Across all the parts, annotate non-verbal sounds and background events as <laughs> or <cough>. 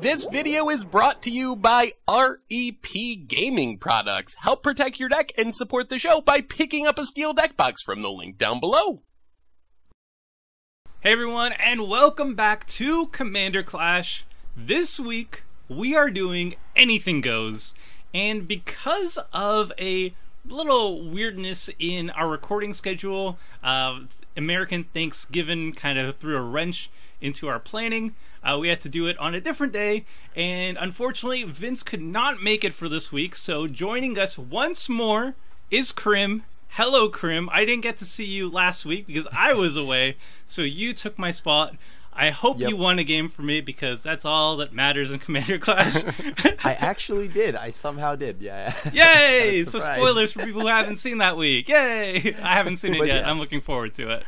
This video is brought to you by REP Gaming Products. Help protect your deck and support the show by picking up a steel deck box from the link down below. Hey everyone, and welcome back to Commander Clash. This week, we are doing Anything Goes, and because of a little weirdness in our recording schedule, uh, American Thanksgiving kind of threw a wrench into our planning. Uh, we had to do it on a different day, and unfortunately, Vince could not make it for this week. So joining us once more is Crim. Hello, Crim. I didn't get to see you last week because I was <laughs> away, so you took my spot. I hope Yep. you won a game for me because that's all that matters in Commander Clash. <laughs> I <laughs> actually did. I somehow did. Yeah. Yay! So spoilers for people who haven't seen that week. Yay! I haven't seen it But yet. yeah. I'm looking forward to it.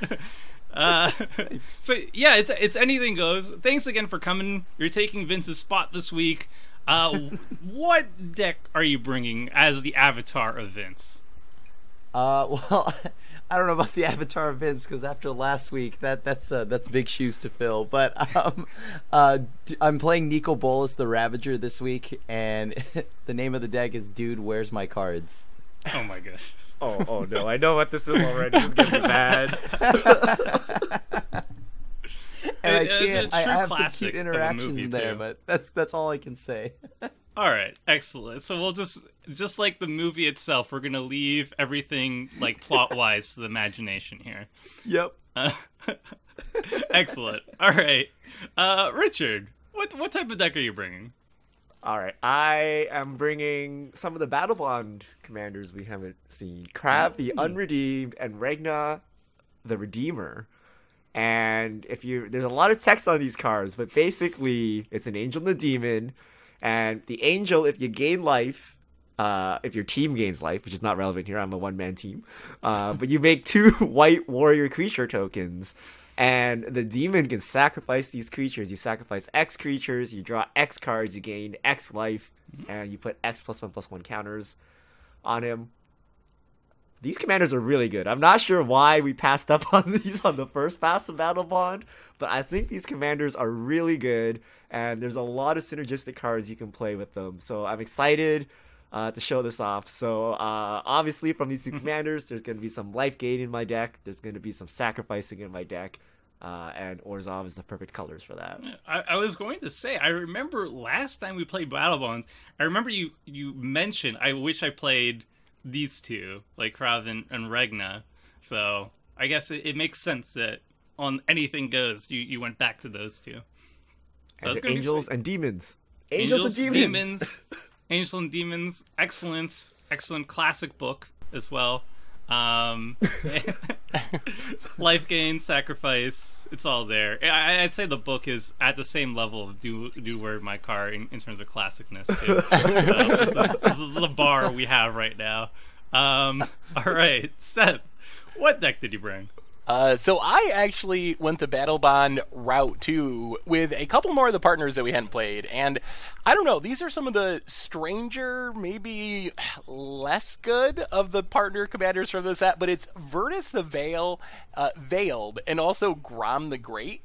Uh, <laughs> so yeah, it's it's anything goes. Thanks again for coming. You're taking Vince's spot this week. Uh, <laughs> what deck are you bringing as the avatar of Vince? Uh, <laughs> well, I don't know about the Avatar of Vince because after last week, that that's uh, that's big shoes to fill. But um, uh, I'm playing Nicol Bolas the Ravager this week, and the name of the deck is Dude, Where's My Cards? Oh my gosh. <laughs> Oh, oh no! I know what this is already. This is gonna be bad. <laughs> And I It- it's can't. I true have some classic cute interactions there, too. but that's that's all I can say. <laughs> All right, excellent. So we'll just just like the movie itself, we're gonna leave everything like plot wise to the imagination here. yep. Uh, excellent. All right, uh, Richard, what what type of deck are you bringing? All right, I am bringing some of the Battlebond commanders we haven't seen: Krav, the Unredeemed, and Regna, the Redeemer. And if you, there's a lot of text on these cards, but basically, it's an angel and a demon. And the angel, if you gain life, uh, if your team gains life, which is not relevant here, I'm a one man team, uh, but you make two <laughs> white warrior creature tokens, and the demon can sacrifice these creatures. You sacrifice X creatures, you draw X cards, you gain X life, mm-hmm. and you put X plus one plus one counters on him. These commanders are really good. I'm not sure why we passed up <laughs> on these on the first pass of Battlebond, but I think these commanders are really good, and there's a lot of synergistic cards you can play with them. So I'm excited uh, to show this off. So uh, obviously, from these two commanders, there's going to be some life gain in my deck. There's going to be some sacrificing in my deck, uh, and Orzhov is the perfect colors for that. I, I was going to say, I remember last time we played Battlebonds, I remember you you mentioned I wish I played these two, like Krav and, and Regna. So I guess it, it makes sense that on anything goes, you, you went back to those two. So And it's they're gonna angels and demons. Angels, and demons. <laughs> Angel and Demons, excellent, excellent classic book as well. Um, <laughs> life gain, sacrifice, it's all there. I, I'd say the book is at the same level of Do Do Wear My Car in, in terms of classicness too. <laughs> so this, is, this is the bar we have right now. Um, all right, Seth, what deck did you bring? Uh, so I actually went the Battlebond route too with a couple more of the partners that we hadn't played, and I don't know. These are some of the stranger, maybe less good of the partner commanders from the set, but it's Virtus the Veil, uh, Veiled, and also Gorm the Great.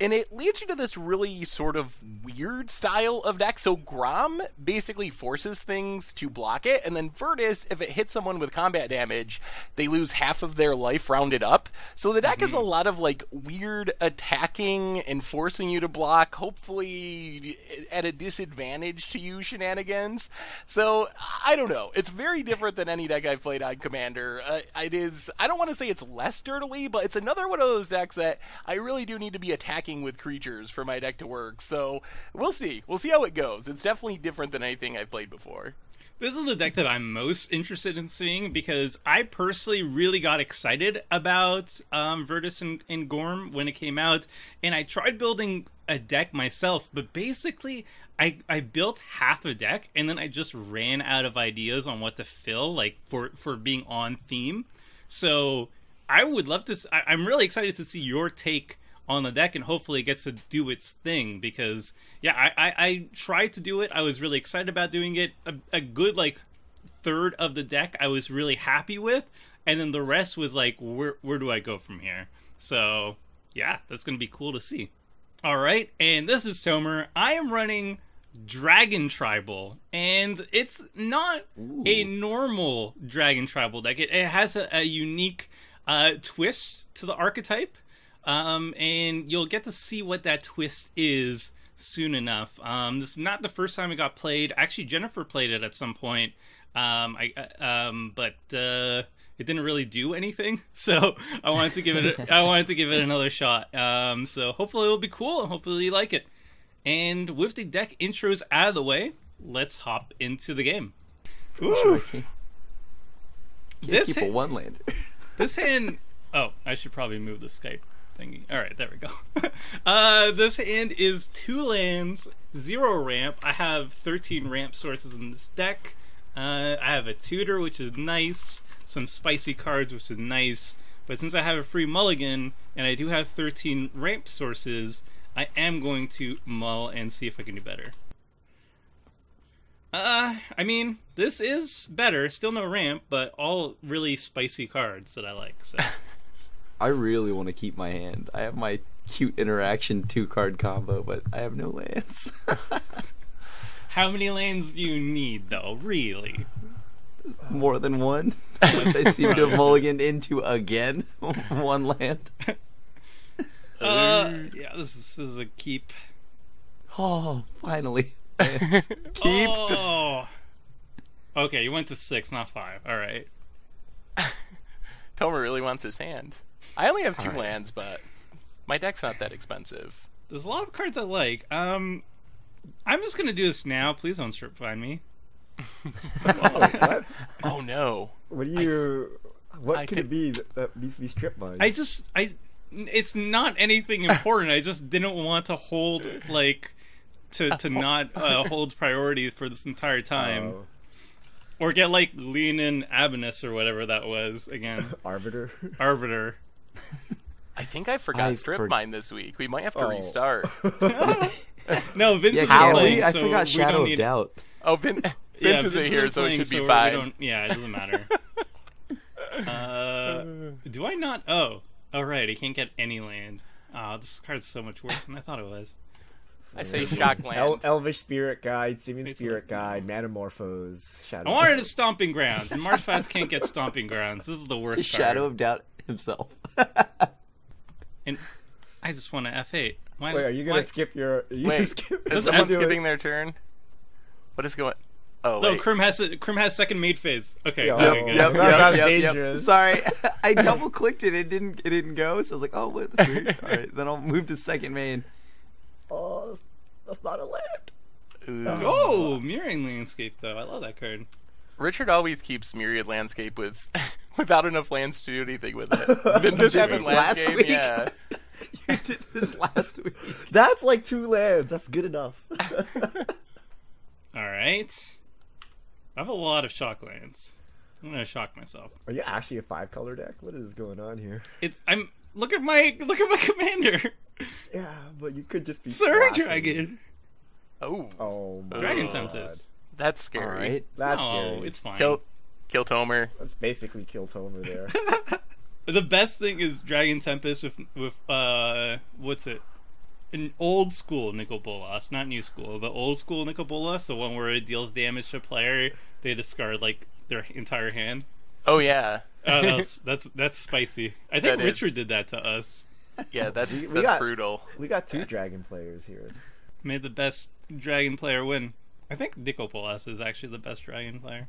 And it leads you to this really sort of weird style of deck. So Gorm basically forces things to block it, and then Virtus, if it hits someone with combat damage, they lose half of their life rounded up. So the deck is a lot of like weird attacking and forcing you to block, hopefully at a disadvantage to you shenanigans. So I don't know. It's very different than any deck I've played on Commander. Uh, it is. I don't want to say it's less dirtily, but it's another one of those decks that I really do need to be attacking with creatures for my deck to work. So we'll see. We'll see how it goes. It's definitely different than anything I've played before. This is the deck that I'm most interested in seeing because I personally really got excited about um, Virtus and, and Gorm when it came out, and I tried building a deck myself, but basically I I built half a deck and then I just ran out of ideas on what to fill, like for for being on theme. So I would love to. I, am really excited to see your take on the deck and hopefully it gets to do its thing because yeah I, I i tried to do it. I was really excited about doing it. A, a good like third of the deck i was really happy with. And then the rest was like where where do i go from here? So yeah that's gonna be cool to see. All right, and this is Tomer. I am running Dragon Tribal, and it's not a normal Dragon Tribal deck. It, it has a, a unique uh, twist to the archetype, um, and you'll get to see what that twist is soon enough. Um, this is not the first time it got played. Actually, Jennifer played it at some point, um, I, uh, um, but uh, it didn't really do anything. <laughs> So I wanted to give it. A, I <laughs> wanted to give it another shot. Um, so hopefully it'll be cool, and hopefully you like it. And with the deck intros out of the way, let's hop into the game. Ooh, This keep a one lander. this <laughs> hand. Oh, I should probably move the Skype thingy. All right, there we go. <laughs> uh, this hand is two lands, zero ramp. I have 13 ramp sources in this deck. Uh, I have a tutor, which is nice. Some spicy cards, which is nice. But since I have a free mulligan and I do have 13 ramp sources, I am going to mull and see if I can do better. Uh, I mean, this is better. Still no ramp, but all really spicy cards that I like. So. <laughs> I really want to keep my hand. I have my cute interaction two card combo, but I have no lands. <laughs> How many lanes do you need, though? Really? More than one. <laughs> Which I seem to have mulliganed into again. <laughs> one land. Uh, yeah, this is, this is a keep. Oh, finally. Keep. Oh. Okay, you went to six, not five. All right. Tomer really wants his hand. I only have two Alright. lands, but my deck's not that expensive. There's a lot of cards I like. Um, I'm just gonna do this now. Please don't strip find me. <laughs> what? <laughs> Oh no. What do you? What I could could- it be that, that needs to be stripped by? I just I. It's not anything important. I just didn't want to hold like to to <laughs> not uh, hold priority for this entire time, Oh, or get like Leonin Abenus or whatever that was again. arbiter. Arbiter. I think I forgot I strip for- mine this week. We might have to Oh. restart. <laughs> No, Vince Yeah, isn't playing. I so forgot we Shadow don't of. Doubt. Oh, Vin- <laughs> Vince Yeah, isn't here, so it playing, should be we fine. don't- Yeah, it doesn't matter. uh, do I not? Oh, oh right, I can't get any land. Oh, this card's so much worse than I thought it was. I say shock land. El- Elvish Spirit Guide, Simian Spirit. Guide, Metamorphose, Shadow. I wanted a stomping grounds, and Marsh Flats can't get stomping grounds. This is the worst. The Shadow card. of Doubt <laughs> himself. <laughs> And I just want to F8. Why, Wait, are you gonna why- skip your? You Wait, skip is someone do it? skipping their turn? What is going? Oh, No, wait. Crim has Crim has second mate phase. Okay, Yeah, okay, good. yep. That- that's dangerous. Sorry, <laughs> I double clicked it. It didn't. It didn't go. So I was like, oh, what? That's weird. All right, then I'll move to second main. Oh, that's- that's not a land. Ooh. Oh, Myriad Landscape though. I love that card. Richard always keeps Myriad Landscape with <laughs> without enough lands to do anything with it. <laughs> Didn't this Did happen last, last game? week? Yeah. <laughs> You did this last week. That's like two lands. That's good enough. All right. I have a lot of shock lands. I'm gonna shock myself. Are you actually a five color deck? What is going on here? It's I'm look at my look at my commander. Yeah, but you could just be Sir. Dragon. Oh, Oh Dragon Oh. God. Tempest. that's scary. right. That's oh, scary. it's fine. Kill, kill Tomer. That's basically kill Tomer there. <laughs> The best thing is Dragon Tempest with with uh what's it? An old school Nicol Bolas, not new school, but old school Nicol Bolas, the one where it deals damage to a player, they discard like their entire hand. Oh yeah, Oh, that's <laughs> that's that's spicy. I think That Richard is- did that to us. yeah. That's We- we that's got- brutal. we got two dragon players here. Made the best dragon player win. I think Nicol Bolas is actually the best dragon player.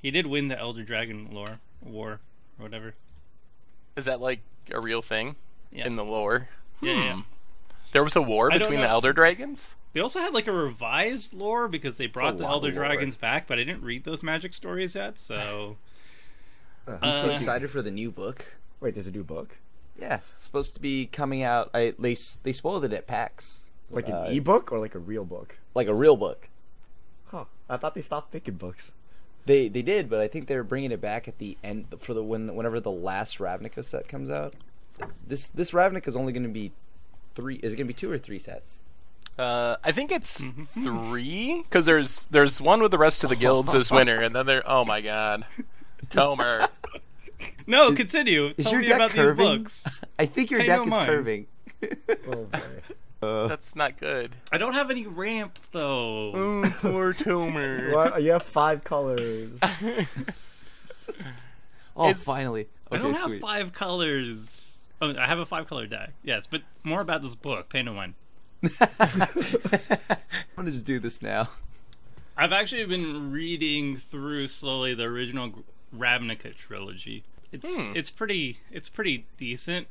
He did win the Elder Dragon lore war or whatever. Is that like a real thing Yeah. in the lore? Yeah, yeah. Hmm. There was a war between the. Elder Dragons. They also had like a revised lore because they brought the Elder. Dragons back, but I didn't read those magic stories yet, so <laughs> I'm so Uh, excited for the new book. Wait, there's a new book? Yeah, it's supposed to be coming out. I they they spoiled it at PAX. Like an Uh, ebook or like a real book? like a real book. Huh. I thought they stopped making books. They they did, but I think they're bringing it back at the end for the when whenever the last Ravnica set comes out. This this Ravnica is only going to be three. Is it going to be two or three sets? Uh, I think it's Mm-hmm. three because there's there's one with the rest of the guilds this <laughs> winter, and then there. Oh my god, Tomer. no. Is- continue. Is Tell your me deck about curving? these books. <laughs> I think your I deck know is mine. curving. Oh boy. <laughs> That's not good. I don't have any ramp though. Oh, poor <laughs> Tomer. What? You have five colors. <laughs> Oh, It's- finally. I Okay, don't have sweet. five colors. Oh, I have a five color deck. Yes, but more about this book. Pay no mind. I'm gonna just do this now. I've actually been reading through slowly the original G- Ravnica trilogy. It's Hmm. it's pretty it's pretty decent.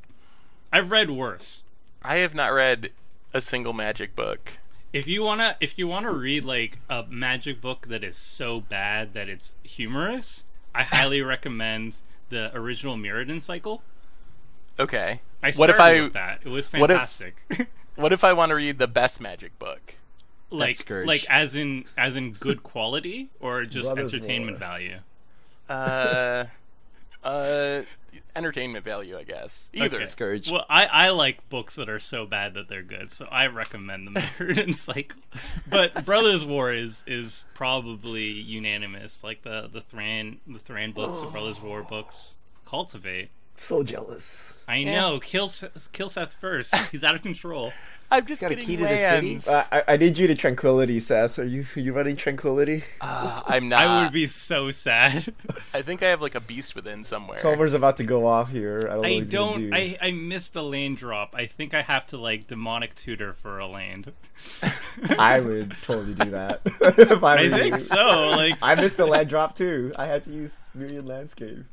I've read worse. I have not read a single magic book. If you wanna if you wanna read like a magic book that is so bad that it's humorous, I <laughs> highly recommend the original Mirrodin cycle. Okay. I what if started I with that? It was what if- fantastic. <laughs> what if I want to read the best magic book? like Scourge. like as in as in good quality or just Brothers entertainment War. value. Uh, <laughs> uh, entertainment value, I guess. Either. Okay. Scourge. Well, I, I like books that are so bad that they're good, so I recommend the Mirrodin <laughs> cycle. But Brothers War is is probably unanimous. Like the the Thran the Thran books, the Brothers War books. Cultivate. so jealous. I eh. know. Kill kill Seth first. He's out of control. I'm just Got a getting key to the city? Uh, I, I need you to tranquility, Seth. Are you are you running tranquility? Uh, <laughs> I'm not. I would be so sad. I think I have like a beast within somewhere. Tomer's about to go off here. I don't. I what don't. do. I I missed a land drop. I think I have to like demonic tutor for a land. <laughs> I would totally do that. <laughs> if I, I think you. so. Like I missed a land drop too. I had to use Myriad Landscape.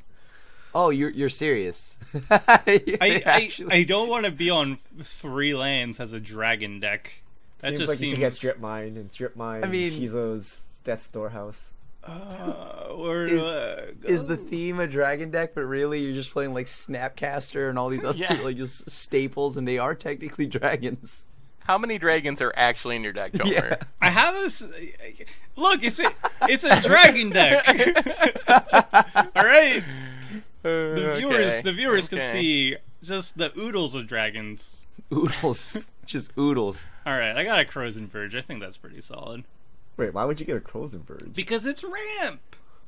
Oh, you're you're serious. <laughs> I, I, Actually- I don't want to be on three lands as a dragon deck. That seems just like seems. you should get strip mine and strip mine. I mean- Shizo's Death Storehouse. Uh, where Is- do is the theme a dragon deck, but really you're just playing like Snapcaster and all these <laughs> other Yeah. like just staples, and they are technically <laughs> dragons. How many dragons are actually in your deck, Tomer? Yeah. I have this. Look, it's a it's a dragon deck. All right, the uh, viewers the viewers can see just the oodles of dragons. Oodles, <laughs> just oodles. All right, I got a Krosan Verge. I think that's pretty solid Wait, why would you get a Krosan Verge? because it's ramp.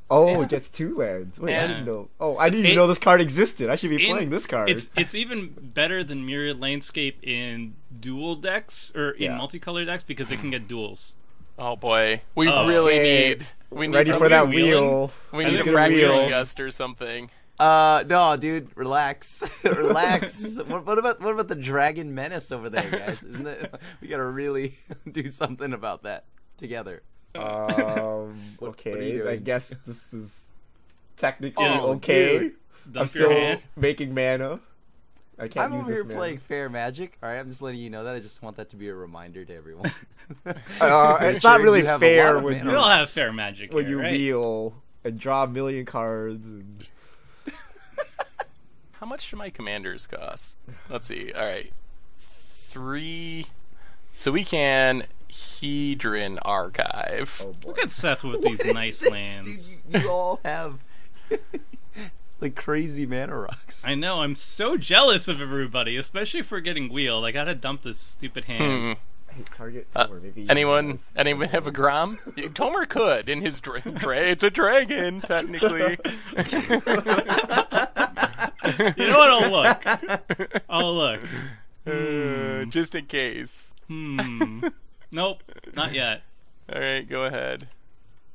Oh, it gets two lands. Wait, I Yeah. didn't know. Oh, I didn't even know this card existed. I should be in- playing this card. It's it's even better than Myriad Landscape in dual decks or in Yeah. multicolor decks because it can get duels. Oh boy, we Oh, really okay. need we need Ready some, for that wheeling? wheel. we need a gonna fractal wheel? gust or something. Uh, no, dude, relax, <laughs> relax. what, what about what about the dragon menace over there, guys? Isn't it? <laughs> We gotta really <laughs> do something about that together. Um, What- okay, what I guess this is technically Oh, okay. dude. I'm still hand. making mana. I can't I'm use over this here mana. playing fair magic. All right, I'm just letting you know that. I just want that to be a reminder to everyone. Uh, Make it's not really you have a lot fair of when mana. We all have fair magic when here, you right? wheel and draw a million cards. And... How much do my commanders cost? Let's see. All right, three. So we can Hedron Archive. Oh. Look at Seth with What these <laughs> is nice this, lands. dude? You, you all have <laughs> like crazy mana rocks. I know. I'm so jealous of everybody, especially for getting wheeled. I gotta dump this stupid hand. Hmm. Hey, target Uh, Tomer, maybe. Anyone? Anyone have a Gorm? Tomer could in his dra- <laughs> dra- It's a dragon, technically. You know what? I'll look. <laughs> I'll look. Uh, just in case. Hmm. <laughs> Nope. Not yet. All right, go ahead.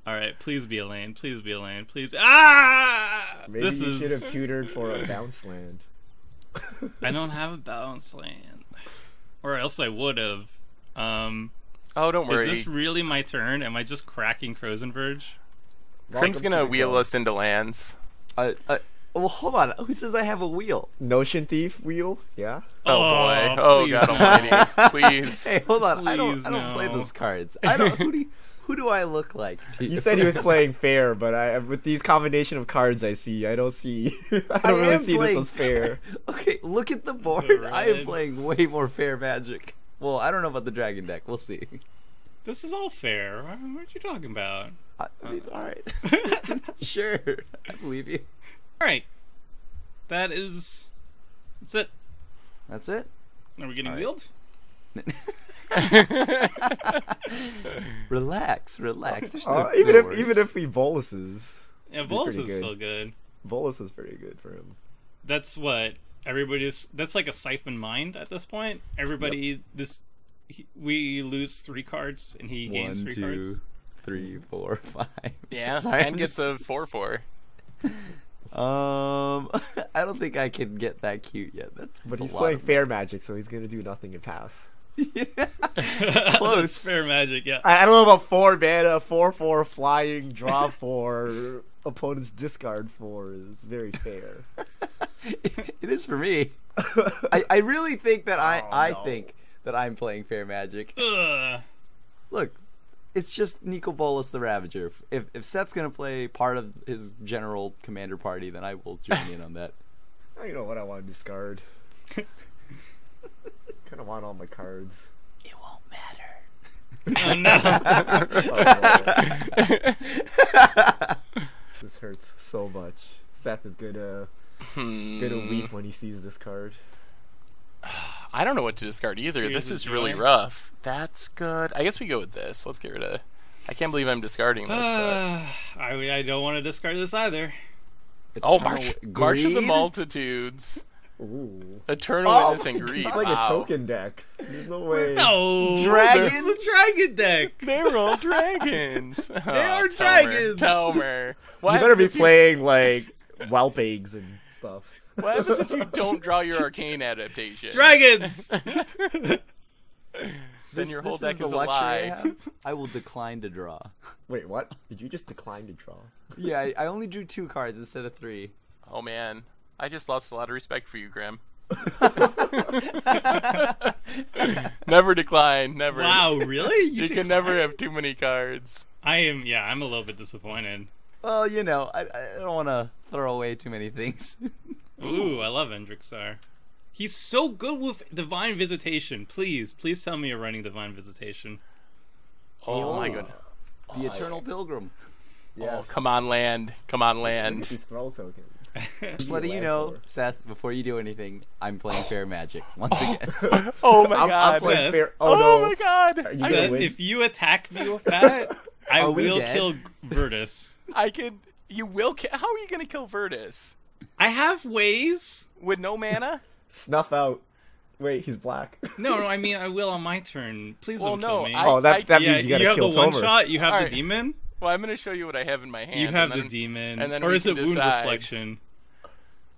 All right. Please be a lane. Please be a lane. Please. Be- ah! Maybe this you is. should have tutored for a bounce land. <laughs> I don't have a bounce land, or else I would have. Um, Oh, don't worry. is this really my turn? Am I just cracking Krosan Verge? Crim's gonna to wheel club. us into lands. Uh, uh, well, hold on. Who says I have a wheel? Notion Thief wheel? Yeah. Oh, oh boy. Oh please god no. almighty. Please. <laughs> Hey, hold on. I don't. I don't play those cards. I don't. Who do you, Who do I look like? to <laughs> You said he was playing fair, but I with these combination of cards I see, I don't see. <laughs> I don't I really see playing- this as fair. okay, look at the board. The I am playing way more fair magic. Well, I don't know about the dragon deck. We'll see. This is all fair. What what are you talking about? I, I mean, all right. sure, I believe you. All right. That is. That's it. That's it. Are we getting All right. wheeled? <laughs> Relax, relax. There's no, Uh, even no if worries. even if he boluses, Yeah, Be Bolus is pretty good. still good. bolus is pretty good for him. That's what everybody's. That's like a siphon mind at this point. Everybody, this he, we lose three cards and he gains One, three two, cards. three, four, <laughs> five. Yeah, Sorry, and I'm gets just- a four four. <laughs> Um, <laughs> I don't think I can get that cute yet. That's But he's playing of- fair magic, so he's gonna do nothing and pass. That's Close. fair magic. Yeah. I, I don't know about four mana, four four flying, draw <laughs> four, opponent's discard four is very fair. <laughs> it is for me. I, I really think that I Oh, I no. think that I'm playing fair magic. Ugh. Look, it's just Nicol Bolas the Ravager. If, if if Seth's gonna play part of his general commander party, then I will join in on that. <laughs> I don't know what I want to discard. <laughs> kind of want all my cards. It won't matter. Oh <laughs> no. Oh, this hurts so much. Seth is gonna Hmm. gonna weep when he sees this card. <sighs> <sighs> <sighs> I don't know what to discard either. Tears this of is really rough. That's good. I guess we go with this. Let's get rid of. I can't believe I'm discarding this. but... Uh, I I don't want to discard this either. Oh, Eternal March, March of the Multitudes. Ooh. Eternal Oh Witness and Greed. It's like wow. a token deck. There's no way. No, Dragons? This a dragon deck. They're all dragons. <laughs> they are dragons. Tomer. What You better be you- playing like whelp eggs and stuff. What happens if you don't draw your arcane adaptation? Dragons. <laughs> Then This- your whole this deck is, the is a luxury I, lie. <laughs> I will decline to draw. Wait, what? Did you just decline to draw? Yeah, I, I only drew two cards instead of three. Oh man, I just lost a lot of respect for you, Crim. <laughs> never decline. Never. wow, really? You can never have too many cards. I am. Yeah, I'm a little bit disappointed. Well, you know, I, I don't want to throw away too many things. Ooh, I love Endrixar. He's so good with Divine Visitation. Please, please tell me you're running Divine Visitation. Oh my Ayli. goodness. the oh, Eternal Pilgrim. Oh, come on, land. Come on, land. These throw tokens. <laughs> Just letting you know, for. Seth, before you do anything, I'm playing fair magic <laughs> once again. <laughs> Oh my I'm, I'm god. Seth. fair. oh Oh, no. my god. You Seth, if you attack me with that, I will dead? kill Virtus. I can. You will. Ki- How are you gonna kill Virtus I have ways. with no mana? <laughs> Snuff out. Wait, he's black. <laughs> No, no, I mean I will on my turn. Please Well, don't no, kill me. I- oh, that that yeah, means you gotta have kill the one shot. You have Alright. the demon. Well, I'm gonna show you what I have in my hand. You have and the then- demon. and then or is can it wound decide. reflection?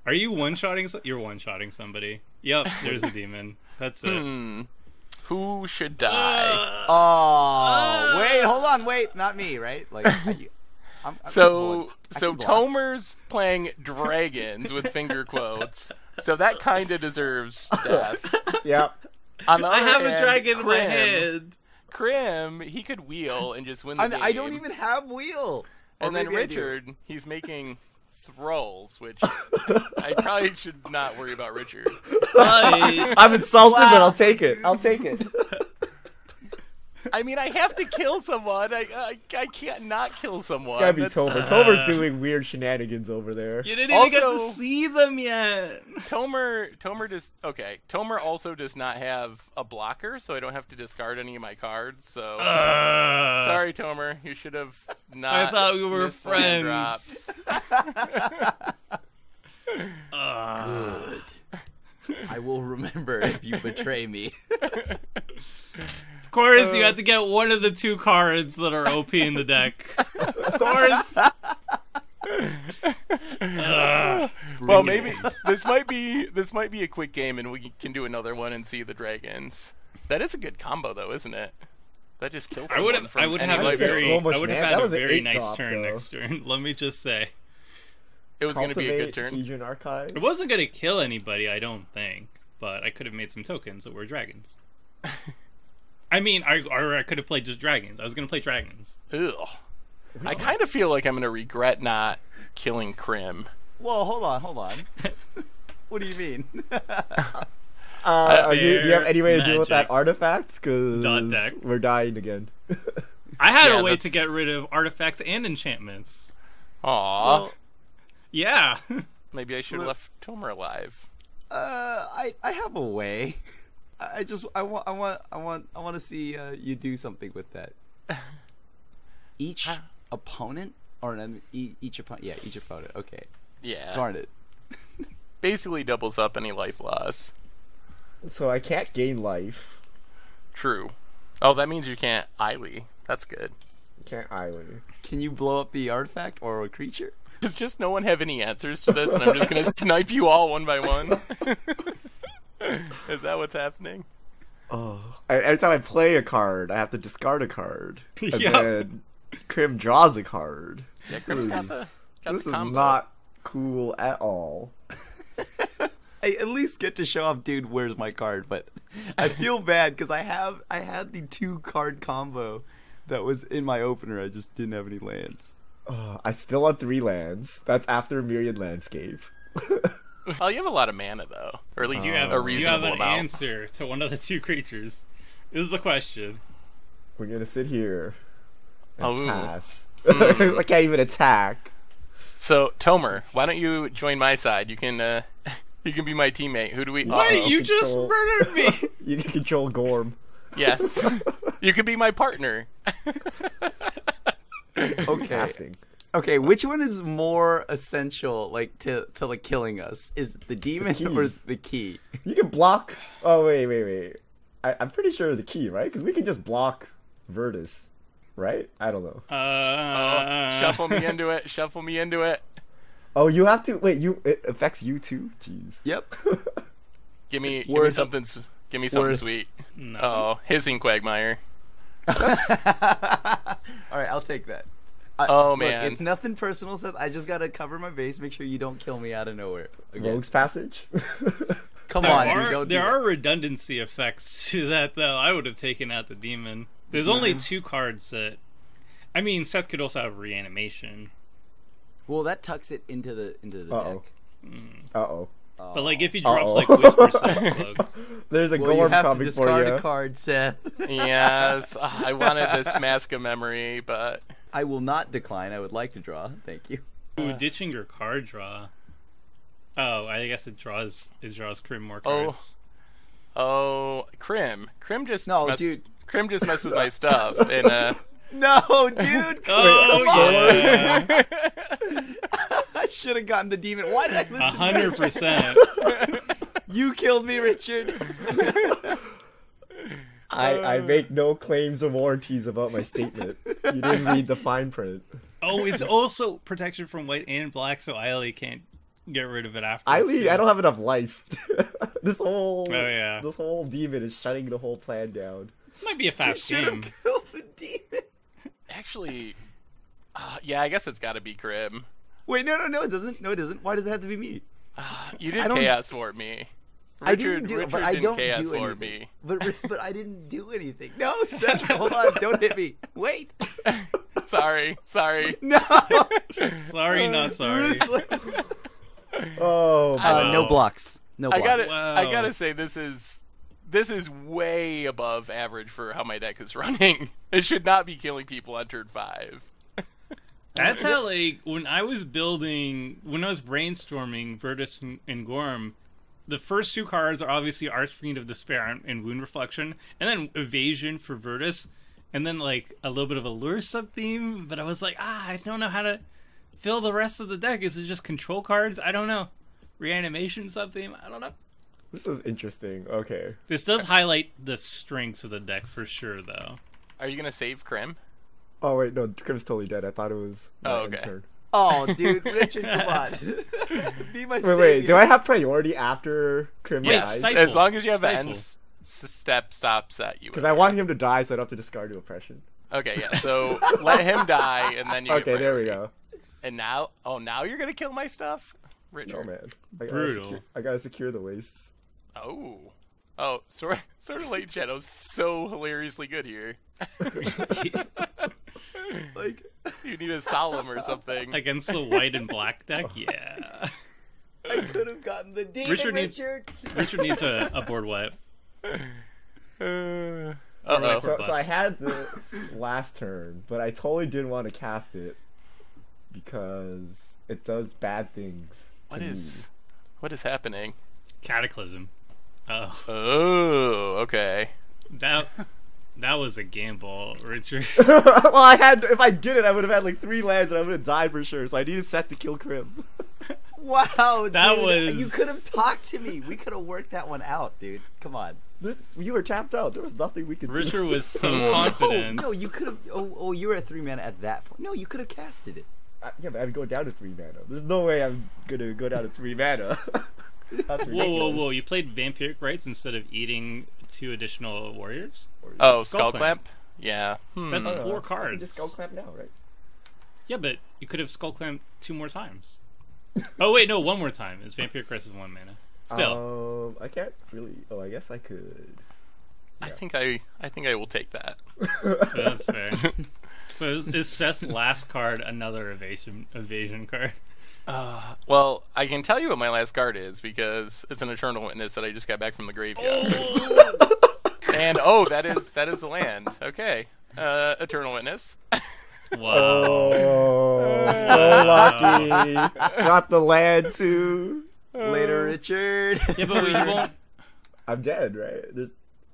Are you one shotting? You're one shotting somebody. Yep, there's a demon. That's it. Hmm. Who should die? oh, wait, hold on, wait, not me, right? Like, I, I'm, I'm So, so. Tomer's playing dragons with <laughs> finger quotes. So that kind of deserves death. <laughs> Yep. On the I other have a hand, dragon in my Crim- hand. Crim, he could wheel and just win the I'm, game. I don't even have wheel. And then maybe I do. Richard, he's making thralls, which <laughs> I probably should not worry about Richard. Right. I'm insulted, but I'll take it. I'll take it. I mean, I have to kill someone. I I, I can't not kill someone. It's Gotta be That's- Tomer. Tomer's doing weird shenanigans over there. You didn't even get to see them yet. Tomer Tomer does okay. Tomer also does not have a blocker, so I don't have to discard any of my cards. So Uh, sorry, Tomer, you should have not. I thought we were friends. drops. Uh, <laughs> Good. I will remember if you betray me. <laughs> of course, you uh, have to get one of the two cards that are OP in the deck. Of course. Ugh. well, Bring it maybe this might be this might be a quick game, and we can do another one and see the dragons. That is a good combo, though, isn't it? That just kills. I would have. I would have a very. so much I would have had a very nice drop, turn though. next turn. <laughs> Let me just say, It was going to be a good Cultivate turn. Legion Archive. it wasn't gonna kill anybody. I don't think, but I could have made some tokens that were dragons. <laughs> I mean, I or I could have played just dragons. I was gonna play dragons. Ugh. I kind of feel like I'm going to regret not killing Crim. Whoa, hold on, hold on. <laughs> what do you mean? <laughs> Uh, you, do you have any way to deal with that Magic. artifact? Because we're dying again. <laughs> I had Yeah, a way to get rid of artifacts and enchantments. Aw. Yeah. Maybe I should have left Tomer alive. Uh, I I have a way. I I just I want I want I want I want to see uh, you do something with that. <laughs> Each opponent or an enemy, e- each opponent. Yeah, each opponent. Okay, Yeah. darn it. <laughs> Basically doubles up any life loss. So I can't gain life. True. Oh, that means you can't Ayli. That's good. Can't Isly. Can you blow up the artifact or a creature? Does just no one have any answers to this, and I'm just gonna <laughs> snipe you all one by one? <laughs> Is that what's happening? Oh. Every time I play a card, I have to discard a card. <laughs> And Yeah. then Crim draws a card. Yeah, This Crim's got the got this the is not cool at all. <laughs> I at least get to show off, dude. Where's my card? But I feel bad because I have I had the two card combo that was in my opener. I just didn't have any lands. Uh, I still have three lands. That's after Myriad Landscape. <laughs> Oh, you have a lot of mana though, or at least You have, a reasonable you have reasonable an amount. answer to one of the two creatures. This is the question. We're gonna sit here and Oh. pass. <laughs> I can't even attack. So, Tomer, why don't you join my side? You can uh, <laughs> you can be my teammate. Who do we? Wait, Uh-oh. you just murdered me! You can control Gorm. Yes, you could be my partner. Okay. Casting. Okay, which one is more essential, like to to like killing us? Is it the demon key. or is it the key? You can block. <laughs> Oh wait, wait, wait. I, I'm pretty sure the key, right? Because we can just block Virtus, right? I don't know. Oh, Uh, shuffle me into it. Shuffle me into it. Oh, you have to wait. You it affects you too. Jeez. Yep. <laughs> Give me, give me something. s- Give me something worth- sweet. No. Oh, hissing quagmire. <laughs> All right, I'll take that. I, Oh, look, man. it's nothing personal, Seth. I just gotta cover my base, make sure you don't kill me out of nowhere. Again. Rogue's Passage. <laughs> Come There on, are dude, don't there do are that. redundancy effects <laughs> to that though. I would have taken out the demon. There's only two cards that. I mean, Seth could also have reanimation, Well, that tucks it into the into the Uh-oh. deck. uh oh. but like if he drops Uh-oh. like Whisper Cyclone, <laughs> There's a Well, you Gorm have to coming for discard a card, Seth. Yes, I wanted this mask of memory, but I will not decline. I would like to draw. Thank you. Ooh, ditching your card draw. Oh, I guess it draws it draws Crim more Oh. cards. oh, Crim, Crim just No, messed, dude. Crim just messed with my <laughs> stuff, and uh, No, dude. <laughs> Oh, come on. yeah, <laughs> I should have gotten the demon. Why did I listen? a hundred percent. You killed me, Richard. I, Uh. I make no claims or warranties about my statement. You didn't read the fine print. Oh, it's also protection from white and black, so Ayli can't get rid of it after. Eileen, I don't have enough life. <laughs> this whole Oh, yeah. this whole demon is shutting the whole plan down. This might be a fast Should game. have killed the demon. actually, uh, yeah, I guess it's got to be Crim. Wait, no, no, no. It doesn't. No, it doesn't. Why does it have to be me? You did I don't- chaos for me. I Richard, didn't do Richard it, but I don't do for anything. me. But but I didn't do anything. No, <laughs> Seth, hold on. Don't hit me. Wait. <laughs> Sorry, sorry. <laughs> No. Sorry, not sorry. Ruthless. Oh, Uh, no blocks. No I blocks. gotta, I gotta say this is this is way above average for how my deck is running. It should not be killing people on turn five. That's how like when I was building when I was brainstorming Virtus and, and Gorm, the first two cards are obviously Archfiend of Despair and, and Wound Reflection, and then Evasion for Virtus, and then like a little bit of a lure sub theme. But I was like, ah, I don't know how to fill the rest of the deck. Is it just control cards? I don't know. Reanimation sub theme? I don't know. this is interesting. Okay. This does highlight the strengths of the deck for sure, though. Are you gonna save Crim? Oh wait, no, Crim's totally dead. I thought it was Oh, okay. turn. Oh, dude, <laughs> Richard, come on. <laughs> Be my Wait, savior. wait, do I have priority after Crim Yeah, dies? Stifle. As long as you have an end s- step stop set, you. Because. I want him to die, so I don't have to discard to oppression. Okay, yeah. So <laughs> let him die, and then you. Okay, there we go. And now, oh, now you're gonna kill my stuff, Richard. No man, I gotta Brutal. Secure, I gotta secure the wastes. Oh, oh, sort sort of late shadow's so hilariously good here. Like, <laughs> You need a solemn or something. Against the white and black deck, <laughs> yeah. I could have gotten the demon, Richard needs- Richard. Richard needs a, a board wipe. Uh oh. So, so I had this last turn, but I totally didn't want to cast it because it does bad things. to What me. is, what is happening? Cataclysm. Oh, Oh, okay. that that was a gamble, Richard. <laughs> well, I had. If I did it, I would have had like three lands, and I would have died for sure. So I needed set to kill Crim. <laughs> Wow, That dude, was- You could have talked to me. We could have worked that one out, dude. Come on. There's, you were tapped out. There was nothing we could do. Richard was so <laughs> confident. Oh, no, you could have. Oh, oh, you were at three mana at that point. No, you could have casted it. I- yeah, but I'd go down to three mana. There's no way I'm gonna go down to three mana. That's. Whoa, whoa, whoa! You played vampiric rites instead of eating two additional warriors. Oh, Skull Skull Clamp? Yeah. Hmm. That's Oh, no, four I can cards. Just skull clamp now, right? Yeah, but you could have skull clamped two more times. <laughs> oh wait, no, one more time. It's vampire rites is one mana. Still, Um, I can't really. Oh, I guess I could. I think I I think I will take that. <laughs> that's fair. <laughs> so is, is Seth's last card another evasion evasion card? Uh, well, I can tell you what my last card is because it's an Eternal Witness that I just got back from the graveyard. and oh, that is that is the land. Okay, uh, Eternal Witness. Wow. Oh, so lucky. Got the land too. Later, Richard. Yeah, but we won't. <laughs> I'm dead, right? There's.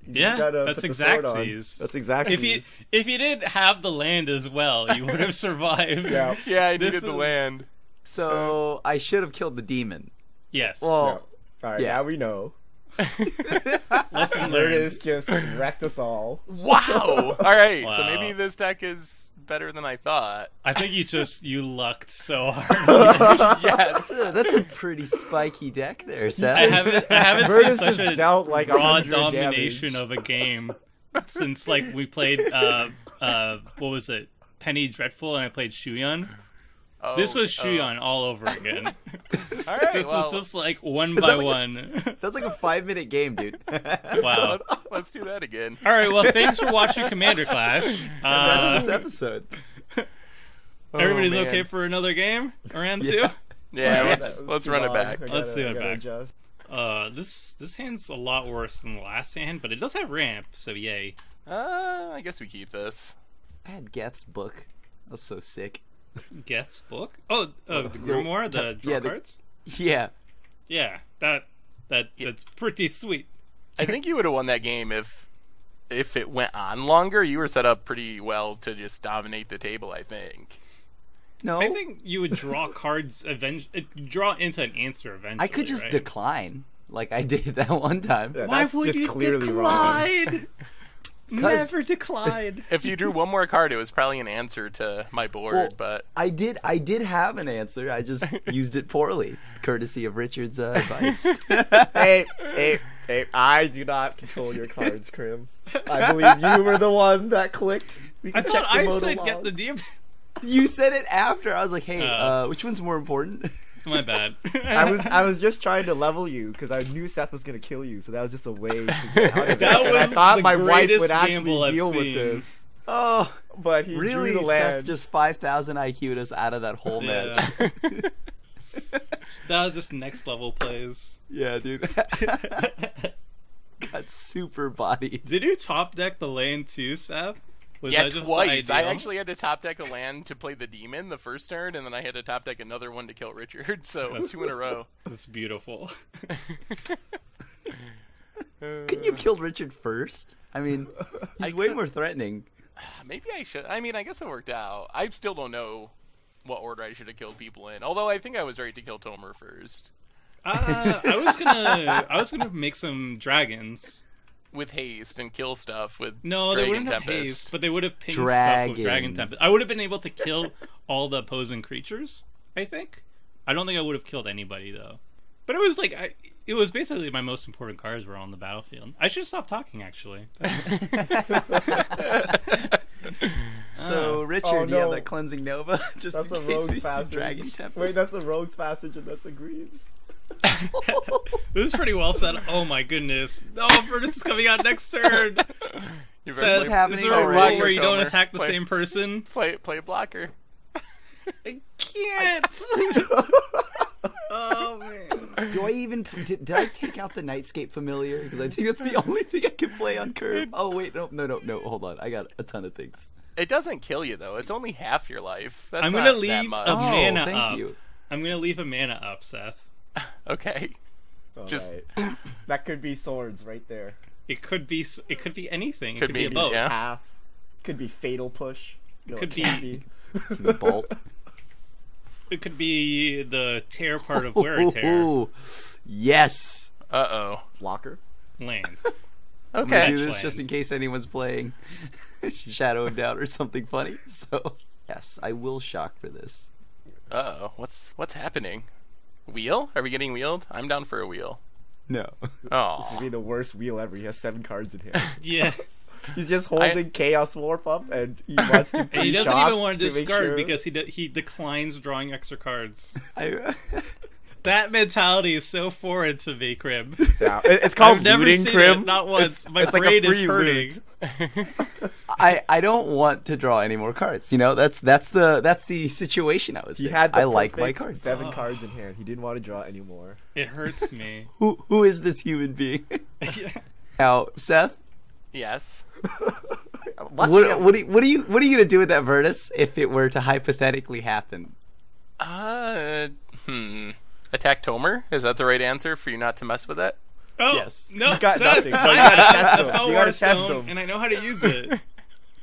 you Yeah, gotta that's put the sword on. That's exactly. If you if you didn't have the land as well, you would have <laughs> survived. Yeah. Yeah, I This needed the land. So I should have killed the demon. Yes. Yeah. Well, All right. yeah. Now we know. <laughs> Lesson <laughs> learned. Virtus just wrecked us all. Wow. <laughs> All right, so maybe this deck is better than I thought. I think you just you lucked so hard. yes. that's a, that's a pretty spiky deck there, Seth. I haven't I haven't Virtus seen such just a dealt like raw domination damage. of a game since like we played uh uh what was it Penny Dreadful and I played Shuyan. Oh, This was oh. All over again. <laughs> All right, this well, was just like one that by like a- one. <laughs> That's like a five minute game, dude. <laughs> wow. let- let's do that again. All right. Well, thanks for watching Commander Clash. That's this Uh, episode. everybody's Oh, okay for another game round two. Yeah. Yeah, Yeah. let's let's run it back. Let's do it gotta back. adjust. Uh, this this hand's a lot worse than the last hand, but it does have ramp, so yay. Uh, I guess we keep this. I had Geth's book. That was so sick. Geth's book. Oh, uh, the Grimoire, the draw yeah, the- cards. Yeah. Yeah, that that that's pretty sweet. I think you would have won that game if if it went on longer. You were set up pretty well to just dominate the table. I think. No. I think you would draw <laughs> cards event uh, draw into an answer eventually. I could just right? decline, like I did <laughs> that one time. Yeah, that's just clearly wrong. <laughs> Never decline. If you drew one more card, it was probably an answer to my board. Well, but I did. I did have an answer. I just <laughs> used it poorly, courtesy of Richard's uh, advice. <laughs> hey, hey, hey! I do not control your cards, Crim. I believe you were the one that clicked. We I can thought check the I modal said get the logs. DM. you said it after. I was like, "Hey, Oh. uh, which one's more important?" My bad. I was I was just trying to level you because I knew Seth was gonna kill you, so that was just a way. To get out of <laughs> it. That And I was thought the my wife greatest would actually gamble I've deal with seen. this, oh, but he really? drew the Seth just five thousand IQ'd us out of that whole match. that was just next level plays. yeah, dude. <laughs> Got super bodied. Did you top deck the lane too, Seth? Was yeah, just twice. I actually had to top deck a land to play the demon the first turn, and then I had to top deck another one to kill Richard. <laughs> So That's- two in a row. <laughs> That's beautiful. <laughs> Couldn't you have killed Richard first? I mean, he's I way could- more threatening. <sighs> Maybe I should. I mean, I guess it worked out. I still don't know what order I should have killed people in. Although I think I was right to kill Tomer first Uh, I was gonna, I was gonna make some dragons. With haste and kill stuff with No, they wouldn't have Tempest. haste, but they would have pinged stuff with Dragon Tempest. I would have been able to kill all the opposing creatures. I think. I don't think I would have killed anybody though. But it was like, I, it was basically my most important cards were on the battlefield. I should stop talking actually. <laughs> <laughs> So, uh, Richard, Oh, do you have that cleansing Nova? <laughs> Just That's in a case rogue's passage. Dragon Tempest. Wait, that's a rogue's passage, and that's a Greaves. <laughs> this is pretty well said. Oh my goodness! Oh, Furnace is coming out next turn. You Seth, better What's happening is there a already? rule where you don't Tomer. attack the Play- same person? Play play blocker. I <laughs> can't. Oh man. Do I even did, did I take out the Nightscape Familiar? Because I think that's the only thing I can play on curve. <laughs> Oh wait, no, no, no, no. Hold on, I got a ton of things. It doesn't kill you though. It's only half your life. That's I'm gonna leave much. a Oh, mana thank up. you. I'm gonna leave a mana up, Seth. <laughs> Okay. Just- Alright. that could be swords right there. It could be. It could be anything. It Could could, be, a be, boat. yeah. Half. Could be fatal push. No, Could it can't be- be. Bolt. <laughs> it could be the tear part of wear and tear yes. Uh oh. Blocker. land. <laughs> Okay. Do Match this just in case anyone's playing Shadow and Doubt or something funny. So yes, I will shock for this. Uh oh. What's what's happening? Wheel? Are we getting wheeled? I'm down for a wheel. No. Oh. It'd be the worst wheel ever. He has seven cards in hand. <laughs> Yeah. <laughs> He's just holding Chaos Warp up, and he wants to. And <laughs> he doesn't even want to discard sure- because he de- he declines drawing extra cards. I, That mentality is so foreign to me, Crim. Yeah, it's called I've never looting, seen Crim. it, not once. It's, My it's like brain a is free hurting. Loot. I I don't want to draw any more cards. You know, that's that's the that's the situation I was He in. had. The I like my perfect cards. Seven cards in hand. He didn't want to draw anymore. It hurts <laughs> me. Who who is this human being? Yeah. <laughs> now, Seth, Yes. <laughs> what what are, you- what are you what are you gonna do with that Virtus if it were to hypothetically happen? Uh. Hmm. Attack Tomer? Is that the right answer for you not to mess with that? Oh Yes. no, You got Seth, nothing, I you gotta have test the them. You gotta War Stone, and I know how to use it.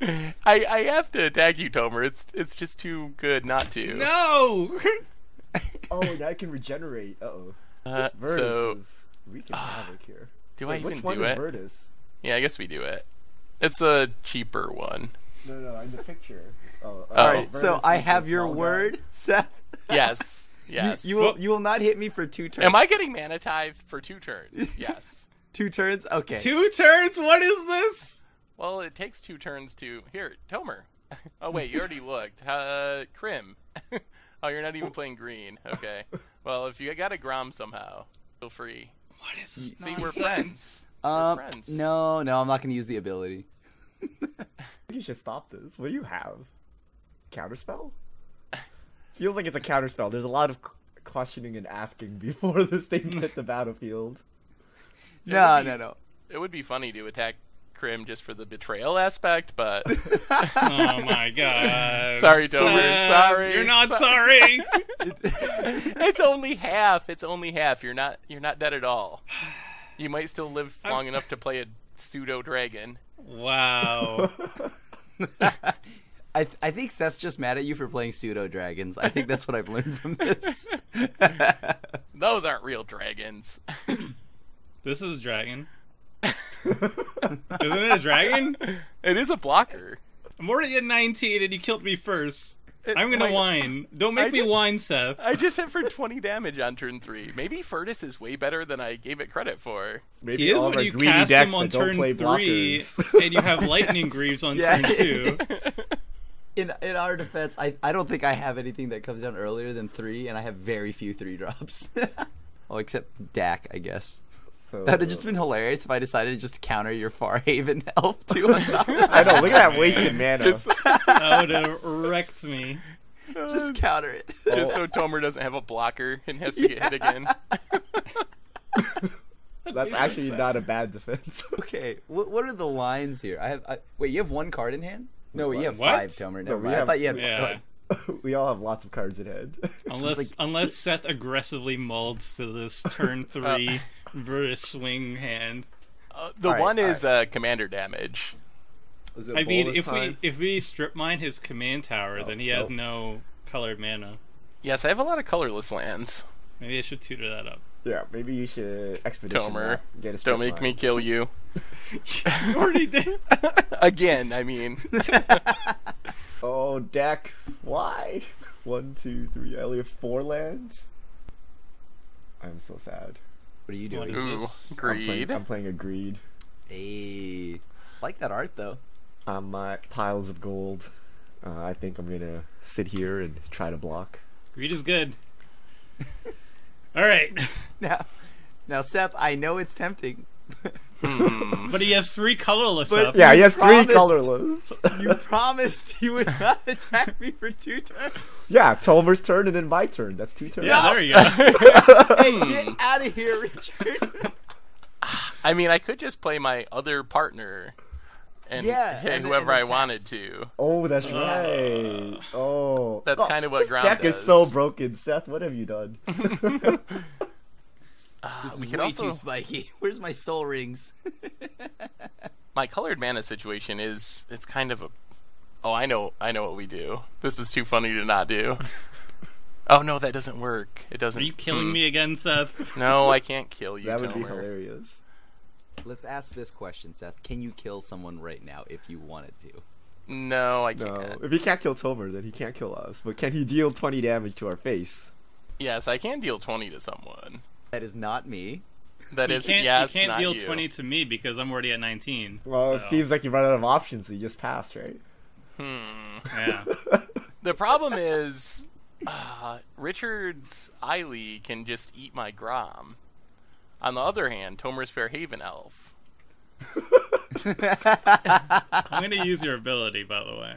<laughs> I I have to attack you, Tomer. It's it's just too good not to. no. <laughs> Oh, now I can regenerate. Uh oh. Uh, Virtus so is wreaking havoc here. do Wait, I even which one do is it? Virtus? Yeah, I guess we do it. It's the cheaper one. No, no, in the picture. Oh, Oh. All right, so I have your small guy. word, <laughs> Seth. Yes. You- Yes. You, will you will not hit me for two turns. Am I getting mana tithe for two turns? Yes. two turns? Okay. Two turns. What is this? Well, it takes two turns to here, Tomer. Oh wait, you already looked. Uh, Crim. <laughs> oh, you're not even playing green. Okay. Well, if you got a Grom somehow, feel free. What is this? See, we're friends. Um, We're friends. no, no, I'm not going to use the ability. <laughs> You should stop this. What do you have? Counterspell? Feels like it's a counterspell. There's a lot of questioning and asking <laughs> before this thing hit the battlefield. No, be- no, no. It would be funny to attack Crim just for the betrayal aspect, but <laughs> Oh my god. Sorry, Tomer, Seth, sorry. You're not So- sorry. <laughs> <laughs> it's only half. It's only half. You're not. You're not dead at all. You might still live long enough to play a pseudo dragon. wow. I, th- I think Seth's just mad at you for playing pseudo dragons. I think that's what I've learned from this. Those aren't real dragons. This is a dragon. Isn't it a dragon? It is a blocker. I'm already at 19 and you killed me first. I'm gonna my- whine. Don't make I me did- whine, Seth. I just hit for 20 damage on turn three. Maybe Virtus is way better than I gave it credit for. Maybe He is when you cast him on turn three blockers. and you have <laughs> lightning greaves on Yeah. turn two. <laughs> in in our defense, I, I don't think I have anything that comes down earlier than three, and I have very few three drops. <laughs> well, except Dak, I guess. So, That would have just been hilarious if I decided to just counter your Farhaven <laughs> elf too on top. of I know. Look at that wasted mana. Just, <laughs> That would have wrecked me. just counter it. just so Tomer doesn't have a blocker and has to get hit again. <laughs> That's actually not a bad defense. okay, what what are the lines here? I have I, wait. You have one card in hand? No, wait, you have What? five, Tomer. Never we mind. I have- thought you had. Yeah. we all have lots of cards in hand. Unless like- unless Seth aggressively molds to this turn uh, three versus swing hand. Uh, the Alright, one is alright. uh, commander damage. Was it I mean, if time? we if we strip mine his command tower, then he has oh. no colored mana. Yes, I have a lot of colorless lands. Maybe I should tutor that up. yeah, maybe you should expedition Tomer, that, get a don't make line. me kill you. <laughs> You already did. <laughs> Again, I mean. <laughs> Oh, deck. Why? One, two, three. I only have four lands. I'm so sad. What are you doing? Ooh, this? I'm playing, greed. I'm playing a greed Hey, like that art though. on my piles of gold. Uh, I think I'm gonna sit here and try to block. Greed is good. <laughs> All right, <laughs> Now, now, Seth, I know it's tempting. Hmm. but he has three colorless But- up. Yeah, he You has three colorless. you promised you would not attack me for two turns. yeah, Tomer's turn and then my turn. That's two turns. Yeah, there you go. <laughs> Hey, hmm. get out of here, Richard. I mean, I could just play my other partner and Yeah, hit and- whoever and I then wanted to. Oh, that's uh, right. Oh, That's Oh, kinda what this ground deck is does. so broken. Seth, what have you done? <laughs> <laughs> Uh, we Way also too spiky. <laughs> Where's my Sol Rings? <laughs> my colored mana situation is it's kind of a oh I know I know what we do. This is too funny to not do. <laughs> Oh no, that doesn't work. It doesn't. Are you killing hmm. me again, Seth? No, I can't kill you, that would be hilarious. Let's ask this question, Seth. Can you kill someone right now if you wanted to? No, I No, can't. No. if he can't kill Tomer, then he can't kill us. But can he deal 20 damage to our face? Yes, I can deal twenty to someone. That is not me. That You is can't, yes, you can't not deal you. 20 to me because I'm already at 19. Well, it seems like you run out of options, so you just passed, right? Yeah. The problem is, uh, Richard's Ayli can just eat my Grom. On the other hand, Tomer's Farhaven elf. I'm going to use your ability, by the way.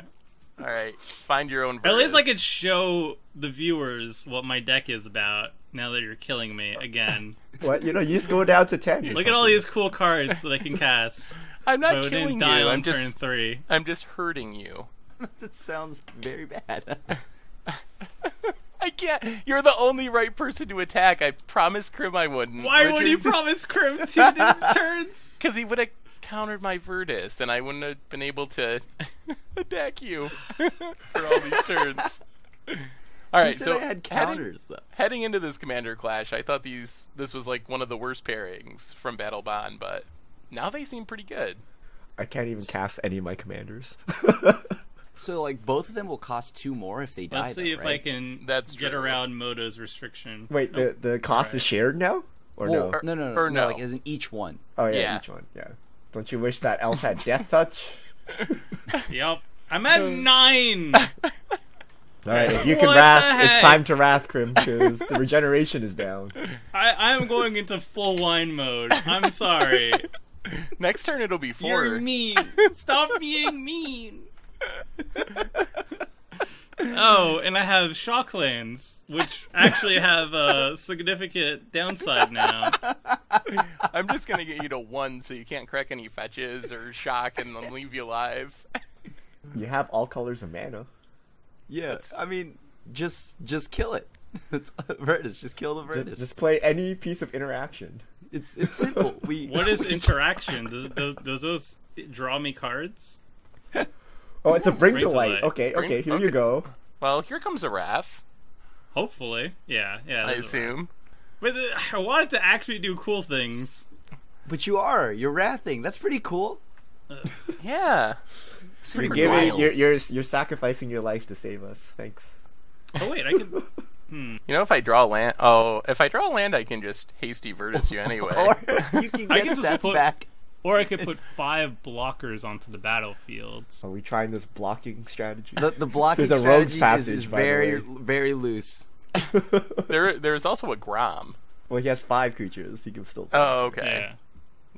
All right, find your own. At least I Virtus. could show the viewers what my deck is about now that you're killing me again. <laughs> What? You know, you just go down to 10. or Look at all these cool cards that I can cast. <laughs> I'm not we killing you. I'm turn just. three. I'm just hurting you. <laughs> that sounds very bad. I can't. You're the only right person to attack. I promised Crim I wouldn't. Why would you promise Crim two turns? Because he would have countered my Virtus, and I wouldn't have been able to attack you for all these turns. All You said so I had heading, though. heading into this commander clash, I thought these this was like one of the worst pairings from Battlebond, but now they seem pretty good. I can't even cast any of my commanders. <laughs> So like both of them will cost two more if they die. Let's see though, if right? I can That's get true. around Moto's restriction. Wait, the, the cost is shared now? Or Well, no? no, no, no, or no, no. Like isn't each one? Oh, yeah, Yeah. each one, yeah. Don't you wish that elf had death touch? <laughs> Yep. I'm at <laughs> nine. Alright, if you can What wrath, it's time to wrath, Crim, because the regeneration is down. I, I'm going into full wine mode. I'm sorry. <laughs> Next turn it'll be 4 You're mean. Stop being mean. oh, and I have Shocklands, which actually have a significant downside now. I'm just gonna get you to one, so you can't crack any fetches or shock, and then leave you alive. You have all colors of mana. Yeah, I mean, just just kill it. <laughs> It's Virtus, just kill the Just, Virtus. just play any piece of interaction. It's it's simple. <laughs> We What <laughs> is interaction? Does, does, does those draw me cards? Oh, it's a bring, Bring to to light. light. Okay, Bring- okay, here okay. you go. Well, here comes a Wrath, Hopefully. Yeah, yeah. I assume. But uh, I wanted to actually do cool things. But you are. You're wrathing. That's pretty cool. Yeah. You're giving, wild. you're, you're you're sacrificing your life to save us. Thanks. Oh wait, I can. <laughs> Hmm. You know, if I draw land, oh, if I draw land, I can just hasty Virtus you anyway. Or you can <laughs> I get can just Seth put- back. Or I could put five blockers onto the battlefield. Are we trying this blocking strategy? The, the blocking There's a rogue's strategy is, passage, is by very very loose. <laughs> there, there's also a Grom. well, he has five creatures. He can still. Oh, okay.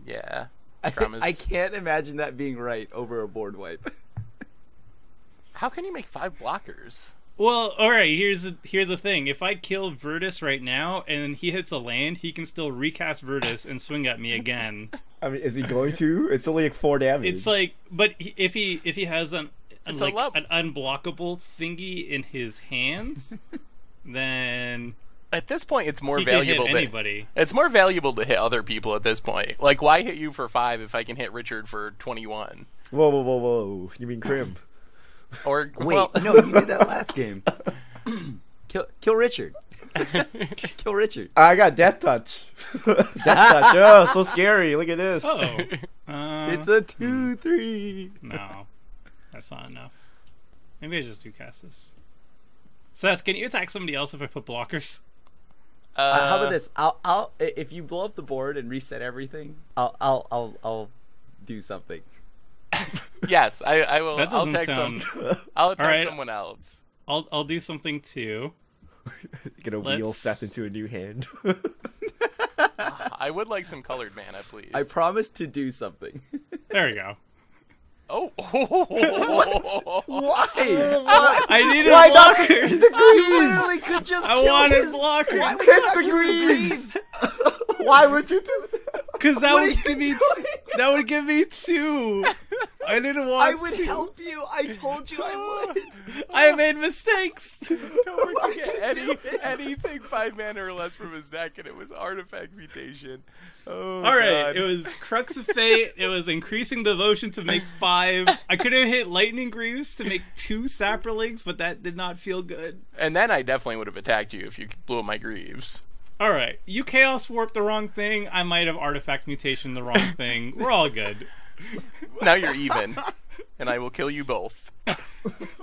Yeah. Yeah. I, I can't imagine that being right over a board wipe. <laughs> How can you make five blockers? Well, all right. Here's the, here's the thing. If I kill Virtus right now and he hits a land, he can still recast Virtus and swing at me again. <laughs> I mean, is he going to? It's only like four damage. It's like, but he- if he if he has an It's like lump. an unblockable thingy in his hands, <laughs> then At this point, it's more he can hit valuable to anybody. it's more valuable to hit other people at this point. Like, why hit you for five if I can hit Richard for twenty-one? whoa, whoa, whoa, whoa! You mean Crim? Or <laughs> Wait, well, no, you did that last game. <laughs> kill kill Richard. <laughs> kill Richard. I got death touch. death touch. Oh, so scary! Look at this. Oh, uh, It's a two three. no, that's not enough. Maybe I just do cast. Seth, can you attack somebody else if I put blockers? Uh, Uh, how about this? I'll I'll if you blow up the board and reset everything, I'll I'll I'll, I'll do something. <laughs> Yes, I, I will. That I'll doesn't sound. some. <laughs> I'll attack Alright. someone else. I'll I'll do something too. <laughs> Gonna wheel Let's- Seth into a new hand. I would like some colored mana, please. I promise to do something. There we go. Oh, <laughs> what? Why? I needed Why not blockers. You literally could just. I kill wanted his- blockers. Why would Hit the greens. greens? Why would you do that? Because that What would give me doing? that would give me two. I didn't want I would to. help you. I told you I would. <laughs> I made mistakes. Tomer could forget any, anything five mana or less from his deck, and it was artifact mutation. Oh, All right, God. it was Crux of Fate. <laughs> It was increasing devotion to make five. I could have hit Lightning Greaves to make two Saprolings, but that did not feel good. And then I definitely would have attacked you if you blew up my Greaves. All right, you Chaos warped the wrong thing. I might have Artifact Mutation the wrong thing. We're all good. <laughs> Now you're even, and I will kill you both.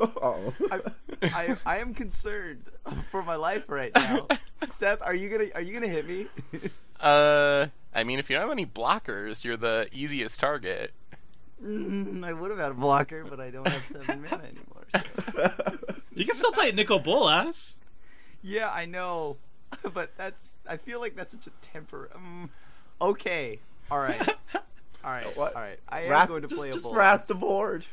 Oh. I, I, I am concerned for my life right now. <laughs> Seth, are you gonna are you gonna hit me? Uh, I mean, if you don't have any blockers, you're the easiest target. Mm, I would have had a blocker, but I don't have seven mana anymore. So. <laughs> You can still play Nicol Bolas. Yeah, I know, but that's I feel like that's such a temper. Um, okay, all right, all right, What? all right. I am Wrath, going to play just a bull. wrath the board.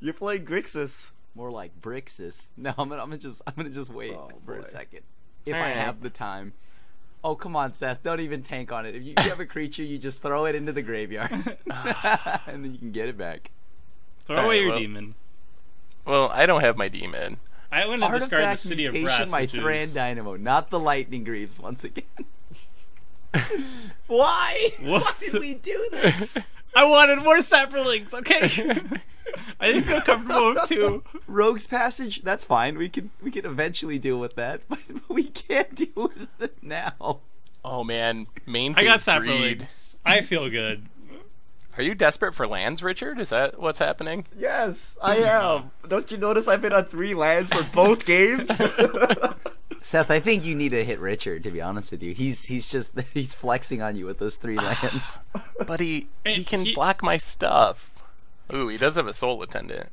You're playing Grixis. More like Brixis. <laughs> No, I'm gonna, I'm gonna just I'm gonna just wait Oh, for a second if All I right. have the time. Oh come on, Seth! Don't even tank on it. If you, you have a creature, you just throw it into the graveyard, <laughs> <laughs> and then you can get it back. Throw All away right, your well- demon. Well, I don't have my demon. I want to discard the Artifact City of mutation, Brass. my which Thran. Dynamo, not the Lightning Greaves once again. <laughs> Why? Why did we do this? <laughs> I wanted more Saprolings. Okay. <laughs> I didn't feel comfortable with two. Rogue's Passage, that's fine. We can we can eventually deal with that, but we can't deal with it now. Oh man, main I got phase I feel good. Are you desperate for lands, Richard? Is that what's happening? Yes, I am. Don't you notice I've been on three lands for both games? Seth, I think you need to hit Richard. To be honest with you, he's he's just <laughs> he's flexing on you with those three <sighs> lands. But he he can he- block my stuff. Ooh, he does have a soul attendant.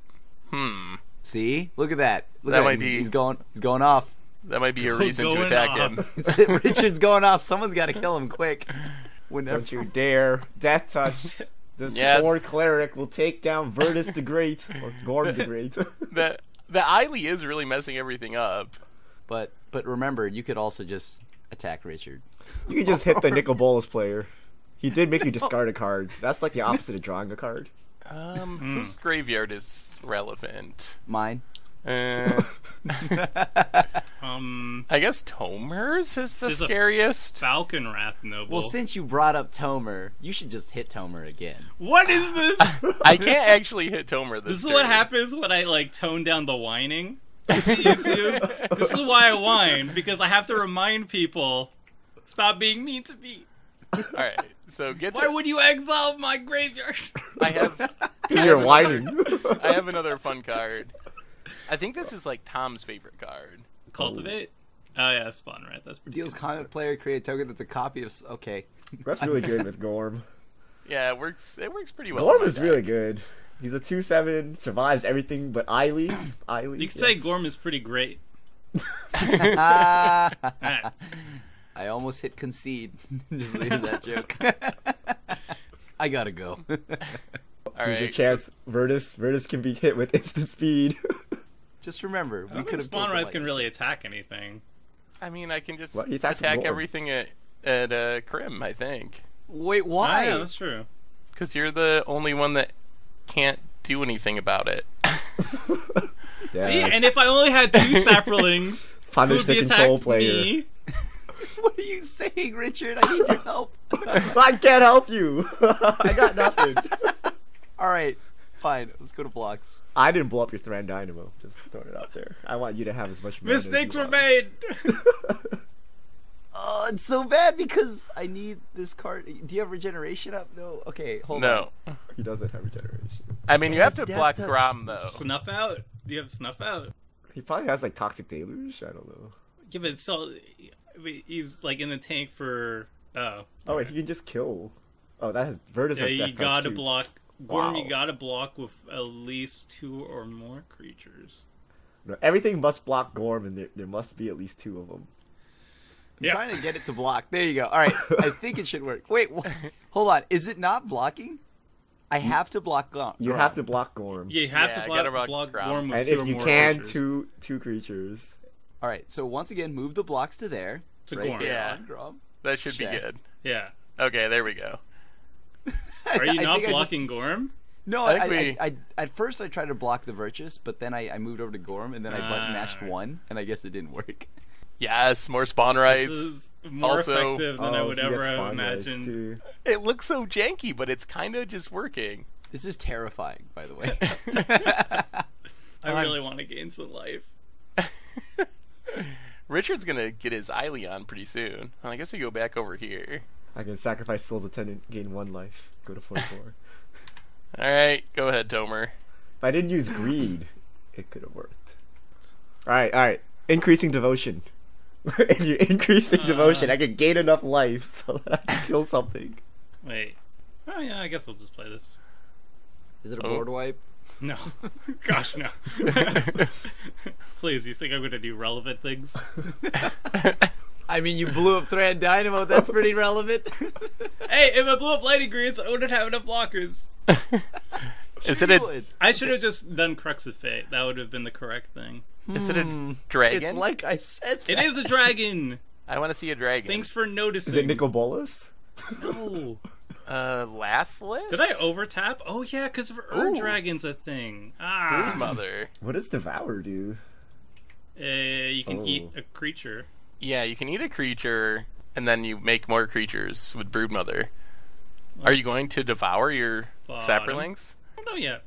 Hmm, See, look at that. Look That at might He's, be- he's going he's going off. that might be a <laughs> reason to attack off. him. <laughs> Richard's going off. Someone's got to kill him quick. Whenever Don't you dare. Death Touch. This Yes. poor cleric will take down Virtus the Great, or Gorm the Great. The the Ayli is really messing everything up. But but remember, you could also just attack Richard. you could just hit the <laughs> Nicol Bolas player. He did make you discard a card. That's like the <laughs> opposite of drawing a card. Um, Hmm. whose graveyard is relevant? Mine. Uh, <laughs> Um, I guess Tomer's is the scariest. Falcon Wrath Noble. Well, since you brought up Tomer, you should just hit Tomer again. what is this? I can't actually hit Tomer this This is what happens when I like tone down the whining. You see YouTube? this is why I whine because I have to remind people stop being mean to me. All right, so get. Why to- would you exile my graveyard? I have? <laughs> You're whining. I have another fun card. I think this is like Tom's favorite card. Cultivate. Oh yeah, spawn right. That's pretty. Deals Good. comment player create a token that's a copy of. Okay. That's really <laughs> good with Gorm. Yeah, it works. It works pretty well. Gorm in my is really good. He's a 2-7, survives everything but Ayli. Ayli. <clears throat> You could say. Gorm is pretty great. <laughs> I almost hit concede. <laughs> just leave that <laughs> joke. I gotta go. All Here's right, your chance. Virtus. Virtus can be hit with instant speed. just remember, I we don't could have Spawnwrithe can really attack anything. I mean, I can just What? Attack everything at at uh, Crim. I think Wait, Oh, why? yeah, that's true. because you're the only one that can't do anything about it. <laughs> Yeah. See, and if I only had two <laughs> saplings, who Punish would the be control attacked player. me? <laughs> what are you saying, Richard? I need your help. I can't help you. I got nothing. All right, fine. Let's go to blocks. I didn't blow up your Thran Dynamo. Just throwing it out there. I want you to have as much. mana as Mistakes you were want. made. Oh, it's so bad because I need this card. Do you have regeneration up? No. Okay, hold on. no, he doesn't have regeneration. I mean you have to Death block Touch. Grom though. snuff out. Do you have snuff out? He probably has like toxic deluge. I don't know. Yeah, but still, he's like in the tank for. Oh, Oh wait, he can just kill. Oh, that has Virtus. yeah. has You gotta too. block. Gorm, Wow. you gotta block with at least two or more creatures. No, everything must block Gorm, and there, there must be at least two of them. I'm Yeah. trying to get it to block. There you go. All right, <laughs> I think it should work. Wait, wh- hold on. Is it not blocking? I have to block Gorm. You have to block Gorm, Yeah, you have Yeah, to block, block block Grom. Gorm with and two if or you more can, creatures. two two creatures. All right. So once again, move the blocks to there. To right Gorm. Yeah. on Grom. That should Check. be good. Yeah. Okay, there we go. <laughs> Are you not think I just- blocking Gorm? No, I I, we- I, I, at first I tried to block the Virtus, but then I, I moved over to Gorm, and then I button mashed one, and I guess it didn't work. Yes, more spawn This rights. is more Also- effective than I Oh, would ever have imagined. It looks so janky, but it's kind of just working. This is terrifying, by the way. <laughs> I um, really want to gain some life. <laughs> Richard's gonna get his Ayli on pretty soon. I guess we go back over here. I can sacrifice Soul's Attendant, gain one life, go to 44. <laughs> All right, go ahead, Tomer. if I didn't use greed, it could have worked. Alright, alright. Increasing devotion. <laughs> if you're increasing uh, devotion, I can gain enough life <laughs> so that I can kill something. Wait. Oh yeah, I guess we'll just play this. is it a Oh. board wipe? No. <laughs> Gosh, no. Please, you think I'm gonna do relevant things? I mean, you blew up Thran Dynamo. That's pretty relevant. hey, if I blew up Lightning Greaves, I wouldn't have enough blockers. Is it You a would. I should have just done Crux of Fate. That would have been the correct thing. Is it a dragon? It's like I said. It that. is a dragon. <laughs> I want to see a dragon. Thanks for noticing. Is it Nicol Bolas? No. <laughs> Uh, Lathliss. Did I overtap? Oh yeah, because Ooh. Dragon's a thing. Ah. Broodmother. What does Devour do? Uh, you can eat Oh. a creature. Yeah, you can eat a creature, and then you make more creatures with Broodmother. Are you Let's- going to devour your Bottom. saplings? I don't know yet.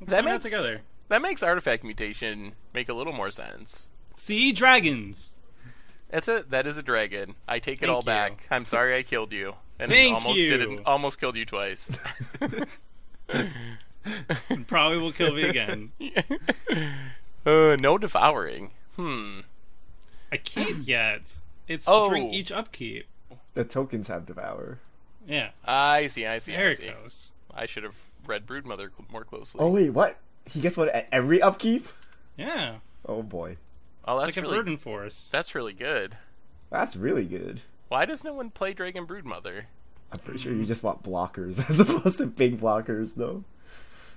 Let's That find out makes together. That makes artifact mutation make a little more sense. See dragons. That's a that is a dragon. I take it Thank all you. back. I'm sorry I killed you. And Thank almost you. did it almost killed you twice. <laughs> Probably will kill me again. <laughs> uh, no devouring. Hmm. I can't yet. It's Oh. during each upkeep. The tokens have Devour. Yeah. I see, I see, There I it goes. I should have read Broodmother cl- more closely. Oh wait, what? He gets one at every upkeep? Yeah. Oh boy. Oh, It's that's like a really burden force. that's really good. That's really good. Why does no one play Dragon Broodmother? I'm pretty sure you just want blockers <laughs> as opposed to big blockers though.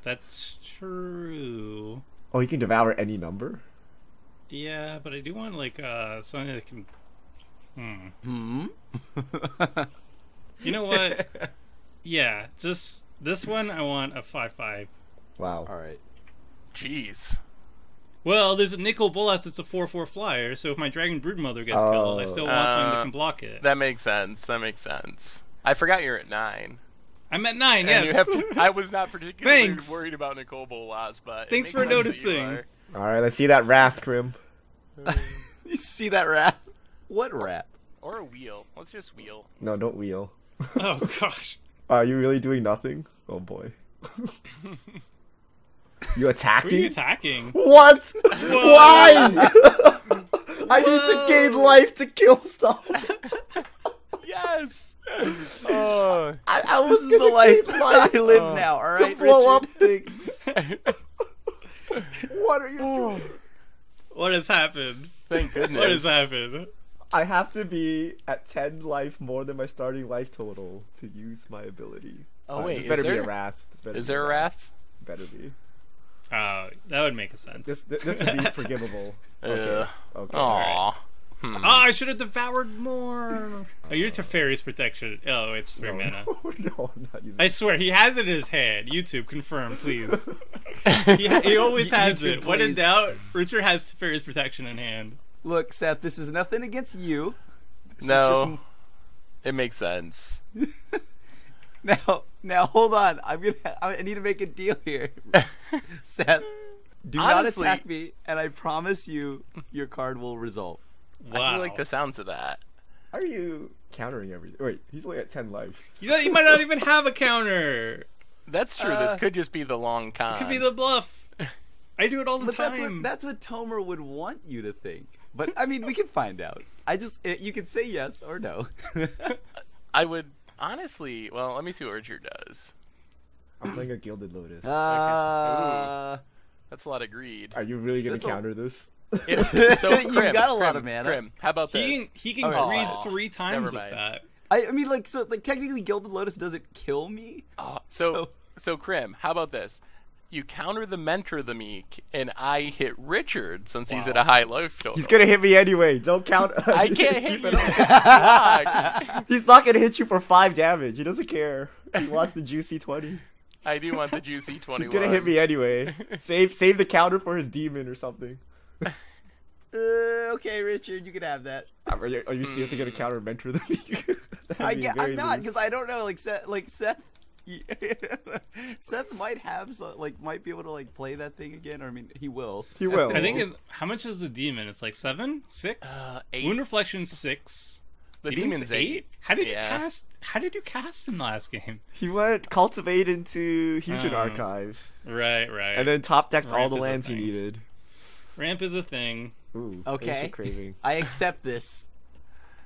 That's true. Oh, you can devour any number? Yeah, but I do want like uh something that can. Hmm. Hmm. You know what? <laughs> yeah, just this one. I want a five-five. Wow. All right. Jeez. Well, there's a Nicol Bolas. It's a four-four flyer. So if my Dragon Broodmother gets killed, I still want something that Uh, can block it. That makes sense. That makes sense. I forgot you're at nine. I'm at nine. And yes. you have to, <laughs> I was not particularly Thanks. worried about Nicol Bolas, but Thanks for sense that you noticing. Alright, let's see that wrath, Crim. <laughs> You see that wrath? What wrath? Or a wheel. Let's just wheel. No, don't wheel. oh gosh. Are you really doing nothing? Oh boy. <laughs> you Who are attacking? you attacking? what? Why? <laughs> I need to gain life to kill stuff. Yes. <laughs> Oh. I, I was This is the gonna life gain life I live Oh. now. All to blow Richard. up things. <laughs> what are you doing? What has happened? Thank goodness. What has happened? I have to be at 10 life more than my starting life total to use my ability. Oh Uh, wait, this is better be there, a wrath. This better is be there a wrath? Better be. Oh, that would make a sense. This this, this would be forgivable. <laughs> Okay. Ugh. Okay. Aw. Hmm. Oh, I should have devoured more. Oh, you're Teferi's protection. Oh, it's three No, mana. no, <laughs> no, I'm not using I swear, he has it in his hand. YouTube, confirm, please. <laughs> he, he always has YouTube, it. When in doubt, Richard has Teferi's protection in hand. Look, Seth, this is nothing against you. This is No. It makes sense. Just- now, now, hold on. I'm gonna. I need to make a deal here, <laughs> Seth. Do Honestly- not attack me, and I promise you, your card will result. Wow. I feel like the sounds of that. How are you countering everything? Wait, he's only at 10 life. You, know, you might not even have a counter. That's true. Uh, this could just be the long con. Could be the bluff. I do it all the But that's time. what that's what Tomer would want you to think. But I mean, we can find out. I just eh, you can say yes or no. <laughs> I would honestly. Well, let me see what Richard does. I'm playing a Gilded Lotus. Uh, That's a lot of greed. are you really gonna that's a- counter this? If- <laughs> so You got a lot Crim, of mana. Crim, how about this? he can, he can Okay. breathe Aw, three times with that. I, I mean, like so, like technically, Gilded Lotus doesn't kill me. Oh, <laughs> so, So- so Crim, how about this? You counter the mentor the meek, and I hit Richard since he's at a high life total. He's gonna hit me anyway. Don't count. <laughs> I can't <laughs> hit Keep you. it on. It's blocked. <laughs> He's not gonna hit you for five damage. He doesn't care. He wants the juicy twenty. I do want the juicy twenty. He's gonna hit me anyway. save save the counter for his demon or something. Uh, okay, Richard, you can have that. Are you, are you seriously gonna counter mentor the That'd I be get, very I'm not because I don't know. Like Seth, like Seth, <laughs> Seth might have so, like might be able to like play that thing again. Or I mean, he will. He will. I think it, how much is the demon? It's like seven, six. Uh, eight. Wound Reflection six. The Demon's demon's eight. How did Yeah. you cast? How did you cast in the last game? he went cultivate into Huge Oh. Archive, Right, right. and then top decked all the lands he needed. ramp is a thing. Ooh, Okay. craving. I accept this.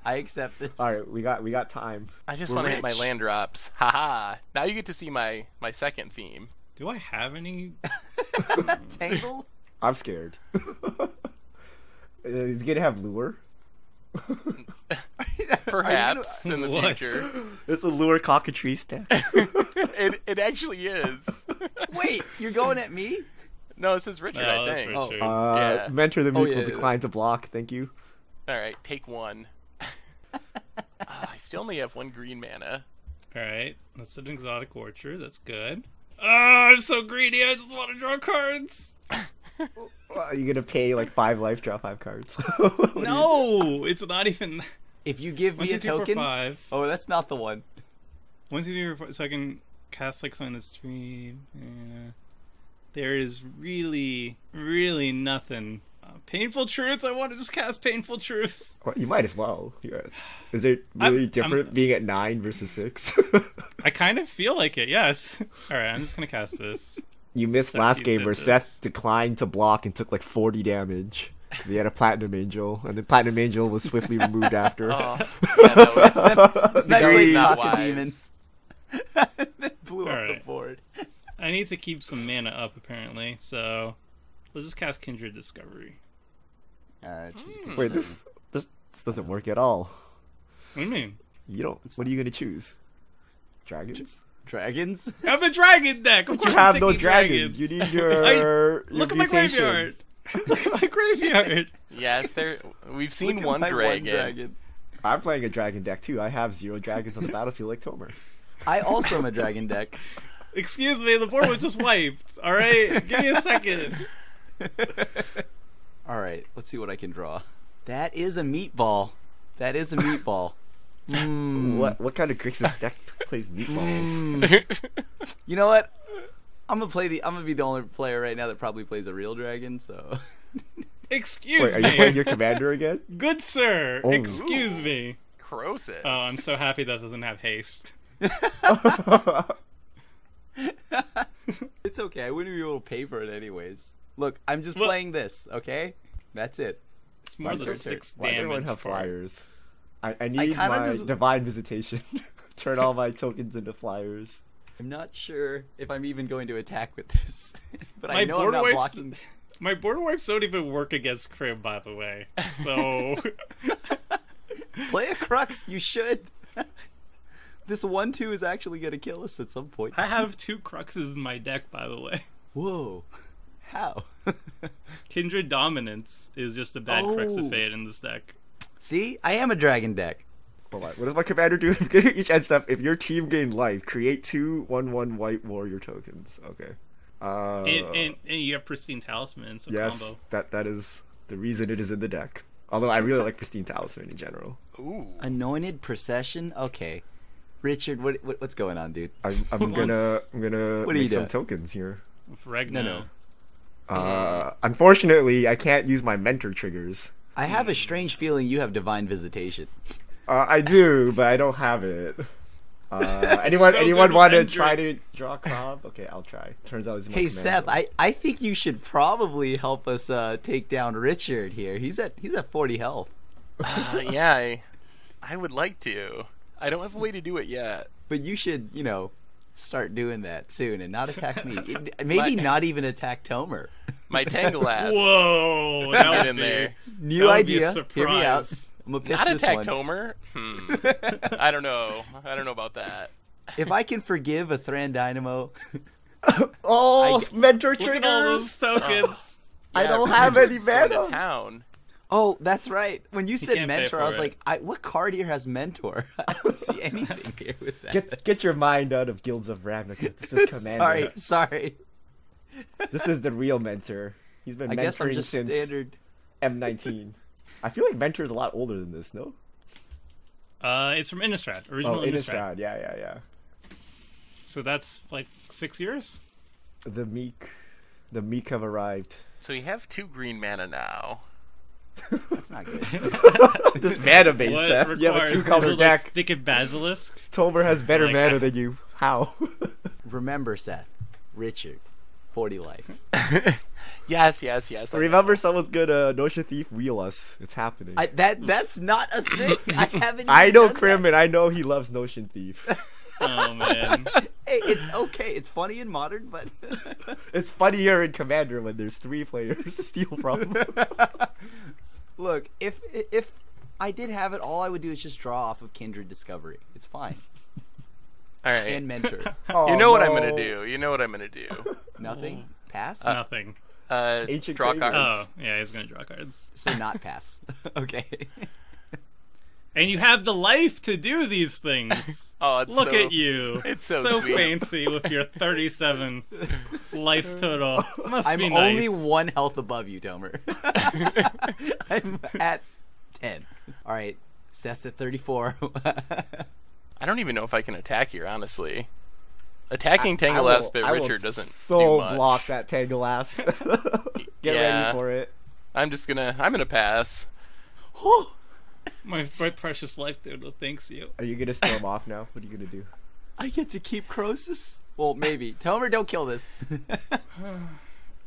<laughs> I accept this. All right, we got we got time. I just We're want to hit my rich. land drops. Haha. Now you get to see my my second theme. Do I have any? <laughs> Tangle. I'm scared. <laughs> Uh, He's gonna have lure. Perhaps in the What? future. <gasps> It's a lure cockatrice deck. it it actually is. Wait, you're going at me? No, this is Richard, No, I Oh, that's think. Richard. Uh, Yeah. Mentor the Oh, yeah, will yeah. decline to block. Thank you. All right, take one. Ah, I still only have one green mana. All right, that's an exotic orchard. That's good. Oh, I'm so greedy. I just want to draw cards. <laughs> Well, you're gonna pay like five life, draw five cards. <laughs> No, it's not even. <laughs> If you give One, me two, a three, four, token. five. Oh, that's not the one. One, two, three, four, so I can cast like something that's three. Yeah. There is really, really nothing. Uh, painful truths. I want to just cast painful truths. <laughs> Well, you might as well. Yeah. Is it I'm- really I'm- different being at nine versus six? <laughs> I <laughs> kind of feel like it. Yes. All right, I'm just gonna cast this. you missed So last you game did where this. Seth declined to block and took like 40 damage. 'cause He had a Platinum Angel, and the Platinum Angel was swiftly removed after. Oh, yeah, that was, That that was not Cockademon. wise. that blew up Alright. the board. I need to keep some mana up apparently, so let's just cast Kindred Discovery. Uh, choose- Wait, this, this this doesn't work at all. What do you mean? You don't. What are you gonna choose? Dragons? Dragons. <laughs> I'm a dragon deck. Of course, You have I'm no picking dragons. You need <laughs> your. your Look at my mutation. graveyard. <laughs> Look at my graveyard. Yes, there. We've seen Look at one my dragon. dragon. I'm playing a dragon deck too. I have zero dragons on the battlefield like Tomer. I also am a dragon deck. Excuse me, the board was just wiped. All right, give me a second. <laughs> All right, let's see what I can draw. That is a meatball. That is a meatball. Mm. What what kind of Grixis deck plays meatballs? Mm. You know what? I'm gonna play the. I'm gonna be the only player right now that probably plays a real dragon. So <laughs> Excuse Wait, are you playing your commander again? good sir. Oh. Excuse me. Crosis. Oh, I'm so happy that doesn't have haste. <laughs> it's okay. I wouldn't be able to pay for it anyways. Look, I'm just Well- playing this. Okay, that's it. It's more Why the does- six Why does everyone damage have flyers? I, I need kinda my just- divine visitation. <laughs> Turn all my tokens into flyers. I'm not sure if I'm even going to attack with this, <laughs> but I know I'm not wipes. blocking. <laughs> My board wipes don't even work against Crim, by the way. So Play a crux. You should. this one-two is actually gonna kill us at some point. I have two Cruxes in my deck, by the way. Whoa. How? <laughs> Kindred Dominance is just a bad Oh. Crux of Fate in this deck. See, I am a dragon deck. Hold on. What does my commander do? <laughs> Each end step, if your team gain life, create two one-one white warrior tokens. Okay. Uh, And, and, and you have Pristine Talisman, so yes, combo. that that is the reason it is in the deck. Although I really like pristine talisman in general. Ooh. Anointed procession. Okay. Richard, what, what what's going on, dude? I'm, I'm <laughs> gonna I'm gonna What are you make some tokens here. With Regna. No, no. Uh, unfortunately, I can't use my mentor triggers. I have a strange feeling you have divine visitation. Uh, I do, but I don't have it. Uh, <laughs> anyone so anyone want to try to draw Cobb? Okay, I'll try. Turns out it's my Hey commander. Seth, I, I think you should probably help us uh, take down Richard here. He's at he's at 40 health. Uh, <laughs> yeah, I, I would like to. I don't have a way to do it yet. But you should, you know, start doing that soon and not attack me. <laughs> It- Maybe My- not even attack Tomer. My Tangle <laughs> ass. Whoa! That would in be, there. New That would be a idea. Hear me out. I'm gonna pitch Not this attack one. Tomer. Hmm. <laughs> I don't know. I don't know about that. If I can forgive a Thran Dynamo, Oh, I- mentor Look at all triggers. those tokens. I Yeah, don't have Richard's any going to mana. town. Oh, that's right. When you said mentor, I was it. like, I, what card here has mentor? <laughs> I don't see <laughs> anything here with that. Get get your mind out of Guilds of Ravnica. This is <laughs> Commander. sorry, sorry. This is the real mentor. He's been I mentoring guess I'm just since standard. M19. I feel like mentor is a lot older than this, no? Uh, it's from Innistrad, original Oh, Innistrad. Innistrad. Yeah, yeah, yeah. So that's like six years. The meek, the meek have arrived. So we have two green mana now. That's not good. <laughs> this mana base What set. You have a two-color is deck. Like, Thicket Basilisk. Tomer has better Like, mana I- than you. How? <laughs> Remember, Seth, Richard, 40 life. <laughs> Yes, yes, yes. I Remember, someone's gonna uh, Notion Thief wheel us. It's happening. I, I, that That's not a thing. I haven't. know even done Crim, that. I know he loves Notion Thief. Oh man. Hey, it's okay. It's funny in modern, but <laughs> it's funnier in Commander when there's three players to steal from. <laughs> look, if if I did have it, all I would do is just draw off of Kindred Discovery. It's fine. All right. And mentor. <laughs> you know what I'm Oh, gonna do. You know what I'm gonna do. Nothing. Pass. Nothing. Uh, Ancient draw Graveyard. cards. Oh yeah, he's gonna draw cards. so not pass. okay. And you have the life to do these things. <laughs> Oh, it's Look so- at you. it's so sweet. fancy with your 37 <laughs> life total. Must I'm be nice. only one health above you, Tomer. <laughs> I'm at ten. All right. Seth's at 34. I don't even know if I can attack here, honestly. Attacking I will- Tangle but I will Richard doesn't so do much. block that Tangle Asp. Get Yeah. ready for it. I'm just gonna. I'm gonna pass. <gasps> my, my precious life total thanks you. Are you gonna storm off now? What are you gonna do? I get to keep Crosis? Well, maybe. Tomer, don't kill this. <sighs>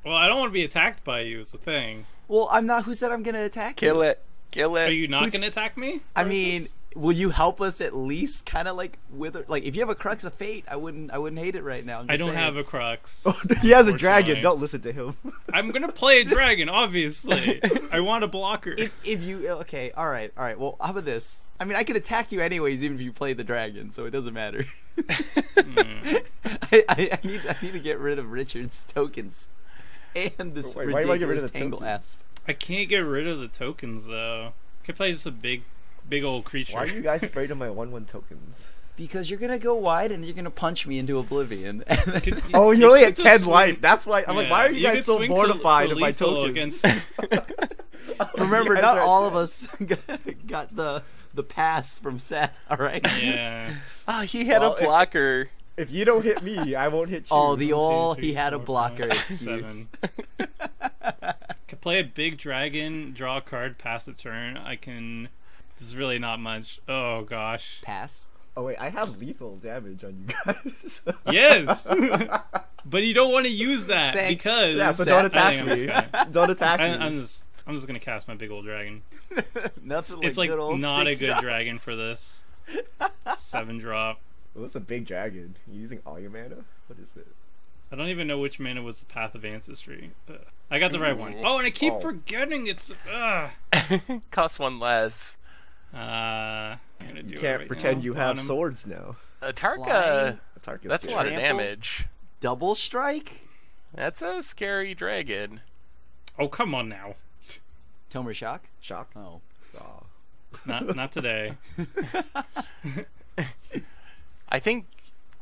Well, I don't want to be attacked by you. Is the thing. well, I'm not. Who said I'm going to attack you? Kill it. Kill it. Are you not Who's- going to attack me? I mean, Versus? Will you help us at least kind of like with like if you have a crux of fate, I wouldn't I wouldn't hate it right now. I'm I don't saying. have a crux. <laughs> he has a dragon. Don't listen to him. <laughs> I'm gonna play a <laughs> dragon, obviously. I want a blocker. if if you okay, all right, all right. Well, how about this? I mean, I can attack you anyways, even if you play the dragon, so it doesn't matter. Hmm. I, I, I need I need to get rid of Richard's tokens and this Wait, why do I get rid of the tangle tokens? asp. I can't get rid of the tokens though. I Could play just a big, big old creature. Why are you guys afraid of my one-one tokens? <laughs> Because you're gonna go wide and you're gonna punch me into oblivion. <laughs> Could- Oh, you you're only could at ten swing- life. That's why I'm like, why are you, guys so mortified of my tokens? Against, <laughs> Remember, not all of us got- got the the pass from Seth. All right. yeah. Ah, he had Well, a if- blocker. If you don't hit me, I won't hit you. Oh, the old three, he had a blocker five, excuse. seven. Could play a big dragon, draw a card, pass a turn. I can. This is really not much. Oh gosh. Pass. Oh wait, I have lethal damage on you guys. <laughs> Yes. but you don't want to use that Thanks. because yeah, but Seth, don't attack I'm me. just gonna- don't attack me. I, I'm just. I'm just gonna cast my big old dragon. <laughs> Nothing like it's like good old not a good drops. dragon for this. Seven drop. Well, it's a big dragon. You using all your mana? What is it? I don't even know which mana was the Path of Ancestry. Ugh. I got the right one. Oh, and I keep Oh. forgetting it's. Uh, <laughs> Cost one less. Uh, gonna do You can't right pretend now. you have swords now. Atarka. Flying. Tarkus That's a lot of damage. Double strike. That's a scary dragon. Oh, come on now. Tomer shock. Shock. Oh. Oh. Not not today. <laughs> I think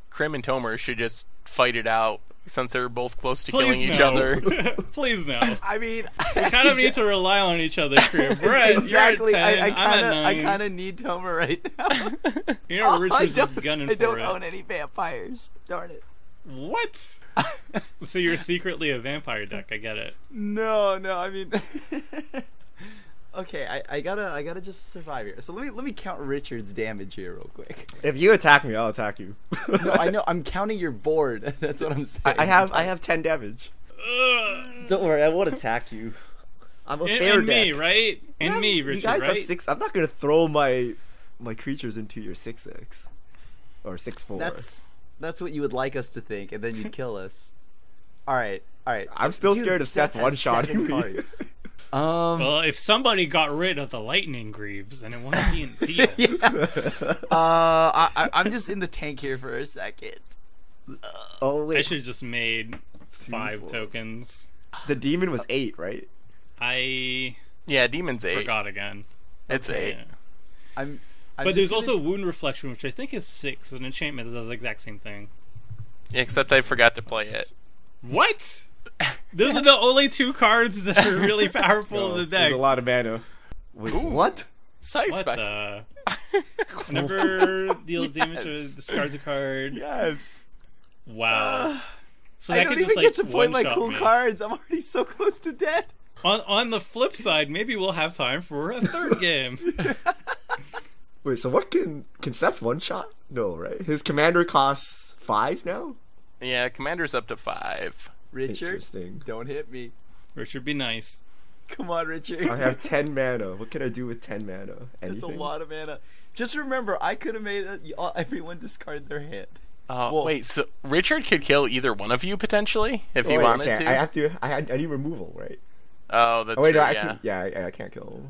Crim and Tomer should just fight it out since they're both close to Please killing each other. <laughs> Please no. <laughs> I mean, <laughs> We kind of need to rely on each other, Crim. We're at, exactly. You're at 10, I, I I'm kind at of, I kind of need Tomer right now. You know, Oh, Richard's I just don't, gunning I don't for it. own any vampires. Darn it. What? so you're secretly a vampire deck. I get it. No, no. I mean, okay. I, I gotta, I gotta just survive here. So let me, let me count Richard's damage here real quick. If you attack me, I'll attack you. No, I know. <laughs> I'm counting your board. <laughs> That's what I'm saying. I, I have I have ten damage. Ugh. Don't worry, I won't attack you. I'm a And, fair and me, right? And Yeah, me, You Richard, guys right? have six. I'm not gonna throw my my creatures into your six six or six four. That's that's what you would like us to think, and then you'd kill us. All right, all right. I'm still dude, scared of Seth has one-shotting me. <laughs> cards. Um, Well, if somebody got rid of the lightning greaves, then it wouldn't be in <laughs> deal. uh, I, I, I'm just in the tank here for a second. oh wait. I should have just made five tokens. the demon was eight, right? I Yeah, Demon's eight. Forgot again. It's eight. Yeah. I'm. I'm But there's gonna- also Wound Reflection, which I think is six, an enchantment that does the exact same thing. Except I forgot to play it. What? <laughs> Those are the only two cards that are really <laughs> powerful No, in the There's deck. a lot of mana. Wait, what? Size What spec. the? Whenever <laughs> deals damage or Yes. discards a card. Yes. Wow. So I that don't could even just like get to play my cool me. cards. I'm already so close to dead. On on the flip side, maybe we'll have time for a third game. Wait, so what can can Seth one shot? No, right? His commander costs five now. Yeah, Commander's up to five. Richard, Interesting. don't hit me. Richard, be nice. Come on, Richard. I have <laughs> ten mana. What can I do with ten mana? Anything? That's a lot of mana. Just remember, I could have made it, all- everyone discard their hand. Oh, Well- wait. So Richard could kill either one of you potentially if Oh, he wait, wanted I, to. I have to. I, had- I need removal, right? Oh, that's Oh wait, true. no, I yeah. can, yeah, I, I can't kill him.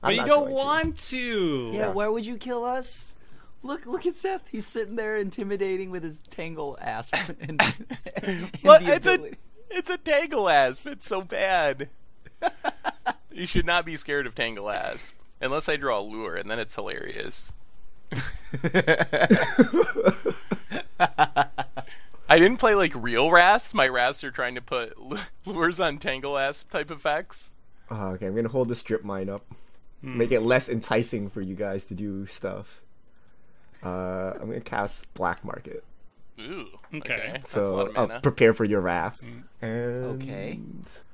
But I'm you don't going to. want to. Yeah, Yeah. why would you kill us? Look, look at Seth. He's sitting there intimidating with his tangle asp. <laughs> And, <laughs> and Well, the it's a it's a Tangle Asp. It's so bad. you should not be scared of Tangle Asp unless I draw a lure, and then it's hilarious. I didn't play like real Rasp. My Rasps are trying to put lu- lures on Tangle Asp type effects. Oh, okay, I'm gonna hold the strip mine up, Hmm. make it less enticing for you guys to do stuff. Uh, I'm gonna cast Black Market. Ooh. Okay. That's So of uh, prepare for your wrath. Hmm. And Okay.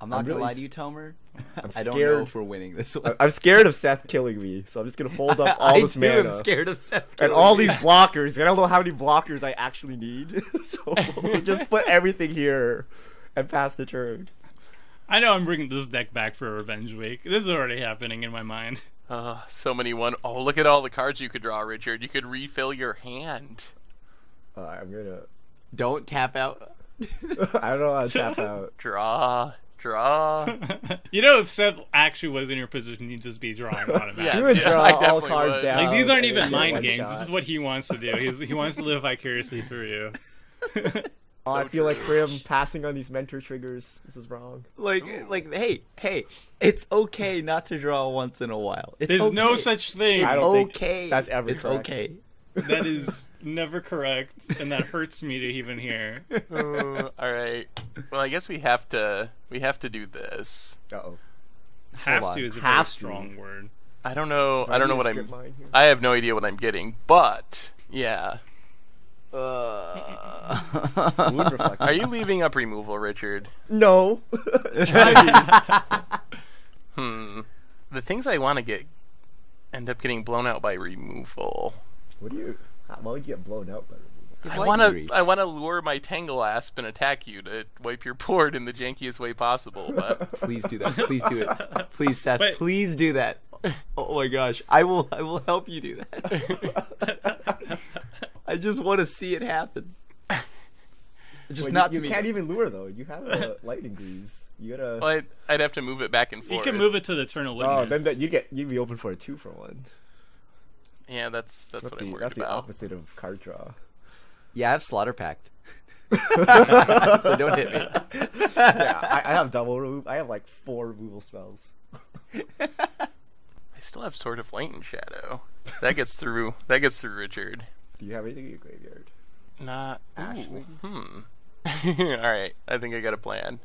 I'm not I'm gonna really lie to you, Tomer. <laughs> I'm I scared. don't know if we're winning this one. I'm scared of Seth killing me, so I'm just gonna hold up <laughs> all I this too mana am scared of Seth. and all me. these blockers. I don't know how many blockers I actually need, <laughs> so we'll just put everything here and pass the turn. I know I'm bringing this deck back for Revenge Week. This is already happening in my mind. Uh, so many one oh look at all the cards you could draw, Richard. You could refill your hand. Uh, I'm gonna. Don't tap out. <laughs> I don't know how to tap <laughs> out. Draw, draw. <laughs> you know, if Seth actually was in your position, he'd just be drawing automatically. Yes, You would yeah, draw I all cards would. down. Like these aren't even then mind games. shot. This is what he wants to do. He's, he wants to live vicariously through you. Oh, I feel like true. for him passing on these mentor triggers, this is wrong. Like, like, hey, hey, it's okay not to draw once in a while. It's There's no such thing. It's I don't think okay. that's ever It's correct. okay. That is <laughs> never correct, and that hurts me to even hear. Uh, all right. Well, I guess we have to we have to do this. Uh oh. Have on. to is a Have very to. strong word. I don't know. I don't know what I'm. I have no idea what I'm getting, but yeah. Uh, Are you leaving up removal, Richard? No. <laughs> Hmm. The things I want to get end up getting blown out by removal. what do you? how- Why would you get blown out by removal? I want to. Reach. I want to lure my Tangle Asp and attack you to wipe your board in the jankiest way possible. But <laughs> Please do that. Please do it. Please, Seth. Wait. Please do that. Oh my gosh, I will. I will help you do that. <laughs> I just want to see it happen. <laughs> Just Wait, not you, to you can't even lure though. You have uh, <laughs> lightning greaves. You gotta. well, I'd, I'd have to move it back and forth. You can move it to the Eternal Witness. oh, then that you get you'd be open for a two for one. Yeah, that's that's, That's what the I'm worried that's the opposite of card draw. Yeah, I have Slaughter Pact. <laughs> so don't hit me. yeah, I, I have double remove. I have like four removal spells. I still have Sword of Light and Shadow. That gets through. That gets through Richard. Do you have anything in your graveyard? Not. Ooh, Ashley? hmm. <laughs> All right. I think I got a plan.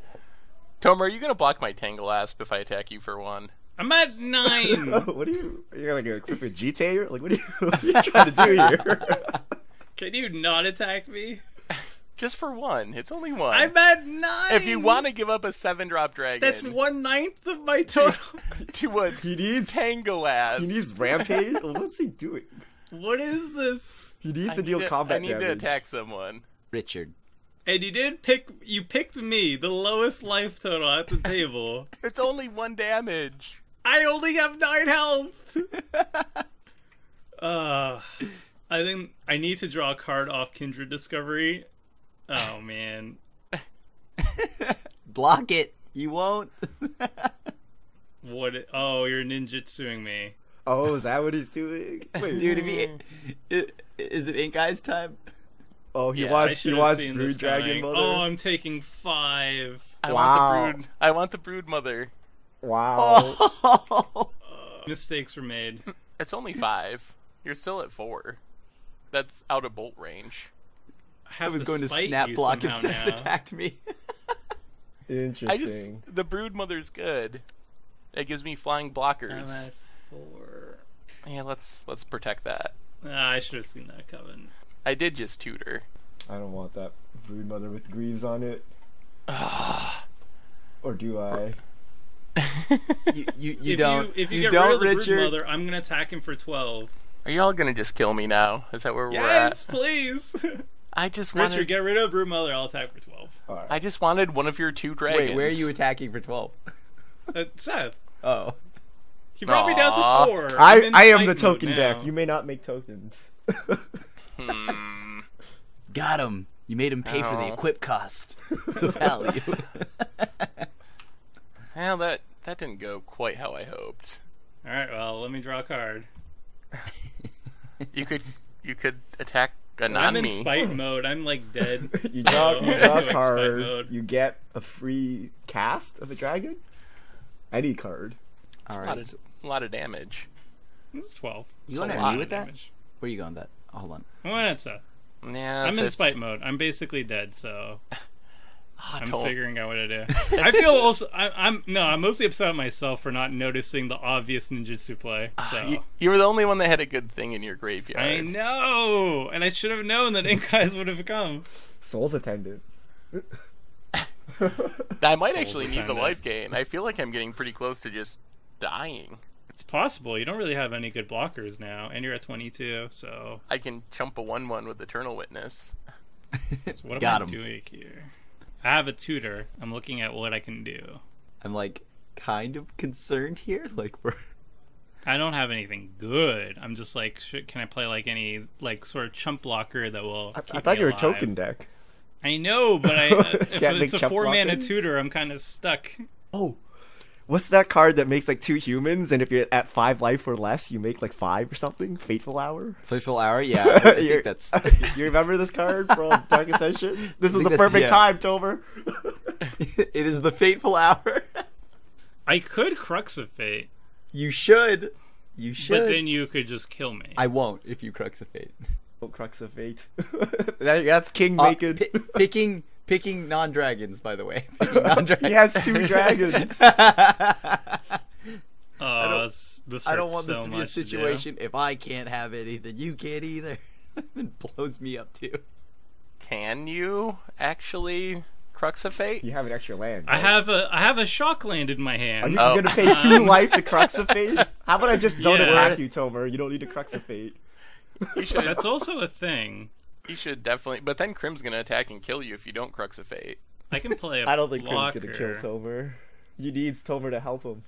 Tomer, are you gonna block my Tangle Asp if I attack you for one? I'm at nine. <laughs> what are you? Are you gonna like, equip a GTA? Like what are you, <laughs> what are you trying to do here? Can you not attack me? Just for one. It's only one. I'm at nine. if you want to give up a seven drop dragon, that's one ninth of my total. to a he needs Tangle Asp. he needs rampage. What's he doing? what is this? He needs I to need deal to- combat I need damage. to attack someone. Richard. And you did pick. You picked me, the lowest life total at the table. <laughs> It's only one damage. I only have nine health. <laughs> uh, I think I need to draw a card off Kindred Discovery. Oh man, <laughs> Block it. You won't. what? Oh, you're ninjutsuing me. Oh, is that what he's doing? <laughs> Wait, Dude, if he, mm. i- is it Ink Eyes time? Oh, he Yeah, wants he should wants Brood Dragon. Mother. Oh, I'm taking five. I Wow. want the brood. I want the brood mother. Wow. <laughs> Mistakes were made. <laughs> It's only five. You're still at four. That's out of bolt range. I, I have was going to snap block if somehow Seth now. attacked me. Interesting. I just the brood mother's good. It gives me flying I'm blockers. At four. Yeah, let's let's protect that. Ah, I should have seen that coming. I did just tutor. I don't want that brood mother with greaves on it. or do I? <laughs> You you, you if don't you, if you, get don't rid of the brood mother, I'm gonna attack him for twelve. Are y'all gonna just kill me now? Is that where we're at? Yes, please. <laughs> I just wanted. Richard, get rid of brood mother. I'll attack for twelve. Alright. I just wanted one of your two dragons. Wait, where are you attacking for twelve? Uh, Seth, Oh, he brought me down to four. I'm I, am the mode token now. deck. You may not make tokens. Hmm. got him. You made him pay for the equip cost, <laughs> the value. <laughs> Well, that that didn't go quite how I hoped. All right, well, let me draw a card. You could you could attack a I'm non in spite mode. I'm like dead. <laughs> You draw, I'm you draw a card. You get a free cast of a dragon. Any card. All right. A lot, right, of, so a lot of damage. This is twelve. you want to lot me with that? Damage. Where are you going with that? Hold on. I'm going at Seth. Yeah, I'm so in it's- spite mode. I'm basically dead, so <laughs> Ah, I'm Tol- figuring out what to do. <laughs> I feel also I, I'm no, I'm mostly upset at myself for not noticing the obvious ninjutsu play. So you, you were the only one that had a good thing in your graveyard. I know, and I should have known that <laughs> Ink Eyes would have come. Soul's attendant. I might Soul's actually need the life gain. I feel like I'm getting pretty close to just dying. It's possible. You don't really have any good blockers now, and you're at 22. So, I can chump a one-one with Eternal Witness. so what Got am I him. doing here? I have a tutor. I'm looking at what I can do. I'm like kind of concerned here. <laughs> Like we're I don't have anything good. I'm just like, should, can I play like any like sort of chump blocker that will? I, keep I thought you were a token deck. I know, but I, uh, <laughs> if it's a chump four mana tutor, I'm kind of stuck. Oh. What's that card that makes like two humans, and if you're at five life or less, you make like five or something? Fateful Hour? fateful Hour. Yeah, I, <laughs> I You're- that's. <laughs> you remember this card from <laughs> Dark Ascension? This is the perfect yeah. time, Tomer. it is the fateful hour. I could Crux of Fate, you should. You should. but then you could just kill me. I won't if you crux of fate. Oh, Crux of Fate. That- that's King Uh, making. pi- picking picking non dragons, by the way. <laughs> Non-dragons. he has two dragons. <laughs> oh, don't- this, this I don't hurts want this so to be a situation. If I can't have any, then you can't either. <laughs> it blows me up too. Can you actually Crux of Fate? you have an extra land. I have a I have a shock land in my hand. Are hand. you Oh. gonna pay two um, life to Crux of Fate? How about I just don't Yeah. attack you, Tomer? You don't need to Crux of Fate. You should. That's also a thing. You should definitely. But then Crim's gonna attack and kill you if you don't Crux of Fate. I can play a <laughs> I don't think blocker. Crim's gonna kill Tomer. He needs Tomer to help him.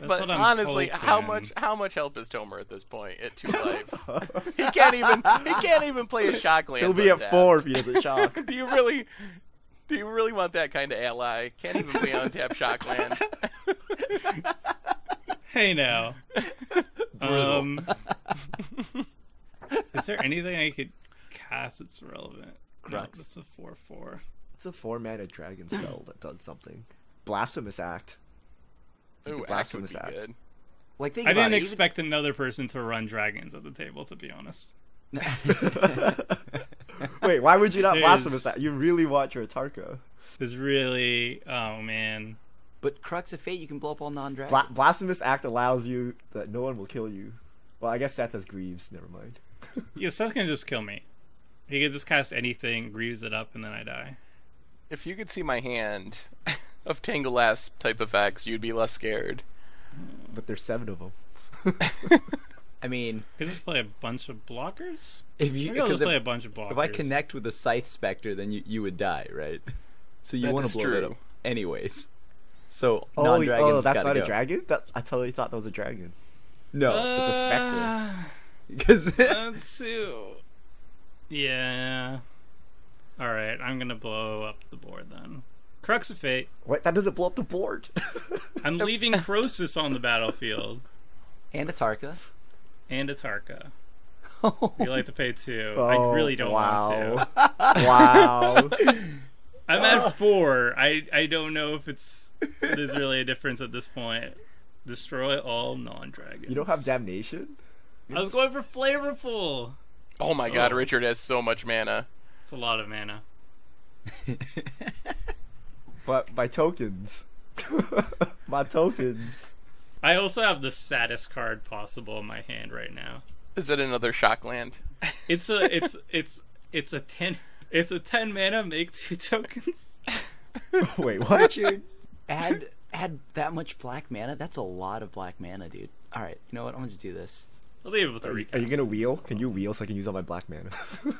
But what I'm honestly, how much how much help is Tomer at this point at two life? <laughs> he can't even he can't even play a shock land. He'll be at four if he doesn't shock. <laughs> Do you really? Do you really want that kind of ally? Can't even play on tap shock land. Hey now. um, <laughs> is there anything I could cast that's relevant? No, Crux. that's a four four. It's a four mana dragon spell that does something. Blasphemous Act. Ooh, axe would Blasphemous be Act. good. Like think I didn't it, even- expect another person to run dragons at the table. To be honest, <laughs> Wait, why would you not <laughs> There's- Blasphemous Act? You really want your Atarka. is really oh man. But crux of fate, you can blow up all non-dragons. Bla- Blasphemous Act allows you that no one will kill you. Well, I guess Seth has Greaves. Never mind. <laughs> Yeah, Seth can just kill me. He can just cast anything, greaves it up, and then I die. If you could see my hand <laughs> of Tangle Asp type effects, you'd be less scared. But there's seven of them. <laughs> I mean, Could just play a bunch of blockers. if you Maybe I'll because just play a bunch of blockers. if I connect with the scythe specter, then you you would die, right? So you want to blow it true. up anyways. So Oh, non-dragons oh that's gotta not go. a dragon? That, I totally thought that was a dragon. No, It's a uh, specter. Because <laughs> <laughs> two. Yeah. All right, I'm gonna blow up the board then. Crux of Fate. What? That doesn't blow up the board. <laughs> I'm leaving Crosis on the battlefield and Atarka. And Atarka. Oh. You like to pay two. Oh, I really don't want to. wow. I'm at four. I I don't know if it's there's really a difference at this point. Destroy all non-dragons. You don't have damnation? I was going for flavorful. Oh my god, Oh. Richard has so much mana. It's a lot of mana. <laughs> But my tokens. <laughs> my tokens. I also have the saddest card possible in my hand right now. Is it another Shockland? It's a it's <laughs> it's it's a ten it's a ten mana make two tokens. Wait, what? Richard, add add that much black mana. That's a lot of black mana, dude. All right, you know what? I'm gonna just do this. I'll be able to Are you, recast. are you gonna wheel? Can you wheel so I can use all my black mana? <laughs>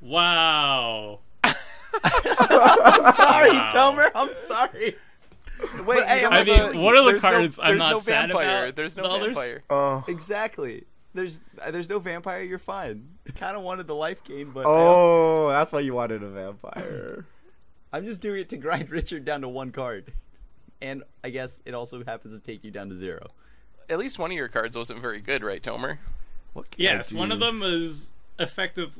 Wow. I'm sorry, Wow. Tomer. I'm sorry. Wait, hey, I mean, a- what are the there's no- cards I'm there's not no sad vampire. about? There's no The others? vampire. Oh. Exactly. There's uh, there's no vampire. You're fine. Kind of wanted the life gain, but Oh, that's why you wanted a vampire. I'm just doing it to grind <laughs> Richard down to one card, and I guess it also happens to take you down to zero. At least one of your cards wasn't very good, right, Tomer? What can I Yes, one of them was effective.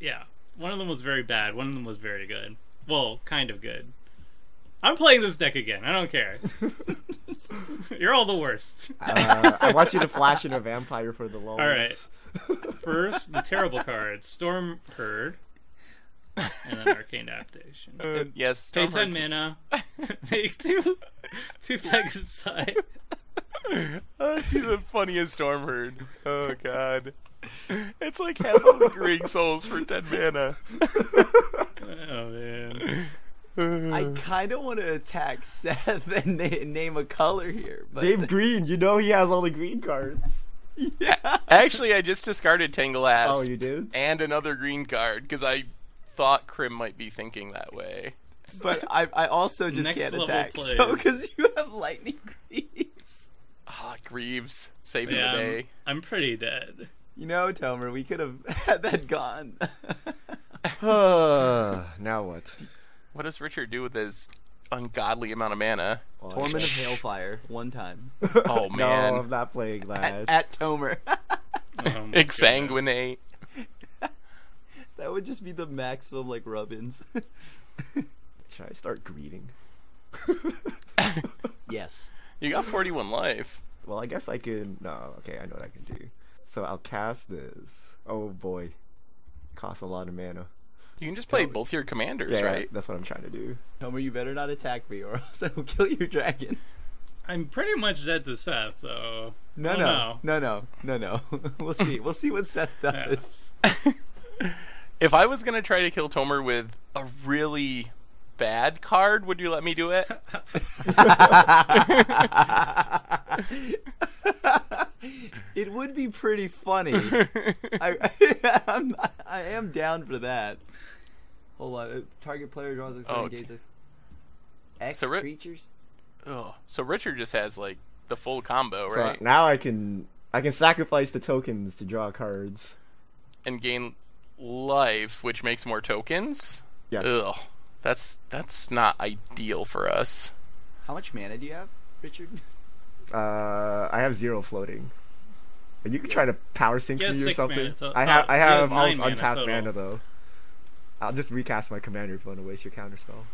Yeah, one of them was very bad. One of them was very good. Well, kind of good. I'm playing this deck again. I don't care. <laughs> You're all the worst. Uh, I want you to flash in a vampire for the lowest. All right. First, the terrible cards: Storm Herd, and then Arcane Adaptation. yes. Pay ten Storm Herd's- mana. <laughs> Make two two Pegasi. <laughs> Oh, be the funniest Stormherd. Oh god. It's like half of the Green <laughs> Souls for 10 mana. Oh man. I kind of want to attack Seth <laughs> and na- name a color here, but Name green. You know he has all the green cards. Yeah. Actually, I just discarded Tangle Asp Oh, you did? and another green card because I thought Crim might be thinking that way. but I I also just Next can't attack. plays. So because you have lightning greaves. Ah, Greaves, saving Yeah, the I'm, day. I'm pretty dead. You know, Tomer, we could have <laughs> had that gone. <sighs> <sighs> now what? What does Richard do with his ungodly amount of mana? Well, Torment of <laughs> Hailfire, one time. <laughs> Oh No, man. I'm not playing that. at Tomer. Oh, my Exsanguinate. that would just be the maximum, like, rub-ins. Should I start greeting? yes. You got 41 life. Well, I guess I can. No, okay, I know what I can do. So I'll cast this. Oh boy, costs a lot of mana. You can just play both your commanders, Yeah, right? that's what I'm trying to do. Tomer, you better not attack me or else <laughs> I will kill your dragon. I'm pretty much dead to Seth, so No, Oh, no, no, no, no, no. <laughs> we'll see. We'll see what Seth <laughs> does. If I was gonna try to kill Tomer with a really bad card, would you let me do it? <laughs> it would be pretty funny. <laughs> I, <laughs> I'm, I am down for that. Hold on. uh, Target player draws this Oh, card and gains this. X So Ri- creatures? oh, so Richard just has like the full combo, So right? now I can I can sacrifice the tokens to draw cards. and gain life, which makes more tokens. Yes. Ugh, that's that's not ideal for us. How much mana do you have, Richard? <laughs> Uh, I have zero floating. And you can try to Power Sink me or something. mana to- I have oh, I he has have all this untapped total. mana though. I'll just recast my commander if you want to waste your counter spell.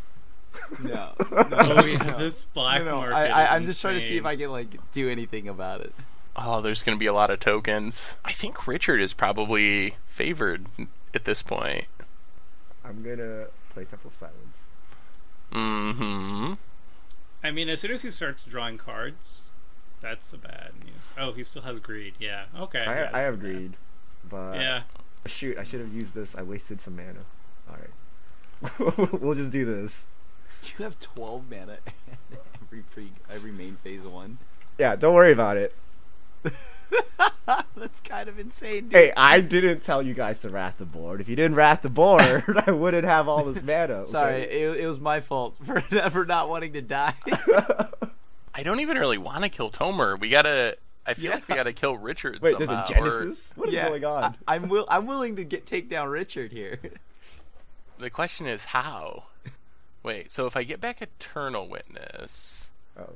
No. <laughs> Oh yeah, this black no, no. market. I, is I, I'm just trying to see if. I can like do anything about it. Oh, there's going to be a lot of tokens. I think Richard is probably favored at this point. I'm gonna play Temple of Silence. Mm-hmm. I mean, as soon as he starts drawing cards, that's a bad news. Oh, he still has greed. Yeah. Okay. I, yeah, I that's have bad. greed, but Yeah. shoot, I should have used this. I wasted some mana. All right, <laughs> we'll just do this. You have 12 mana <laughs> every pre every main phase one. Yeah, don't worry about it. <laughs> <laughs> That's kind of insane, dude. Hey, I didn't tell you guys to wrath the board. If you didn't wrath the board, <laughs> I wouldn't have all this mana. okay? Sorry, it, it was my fault <laughs> for for not wanting to die. I don't even really want to kill Tomer. We gotta. I feel Yeah. like we gotta kill Richard Wait, somehow. there's a or- Genesis? What is going on? I, am will I'm willing to get take down Richard here. the question is how. Wait, so if I get back Eternal Witness, oh.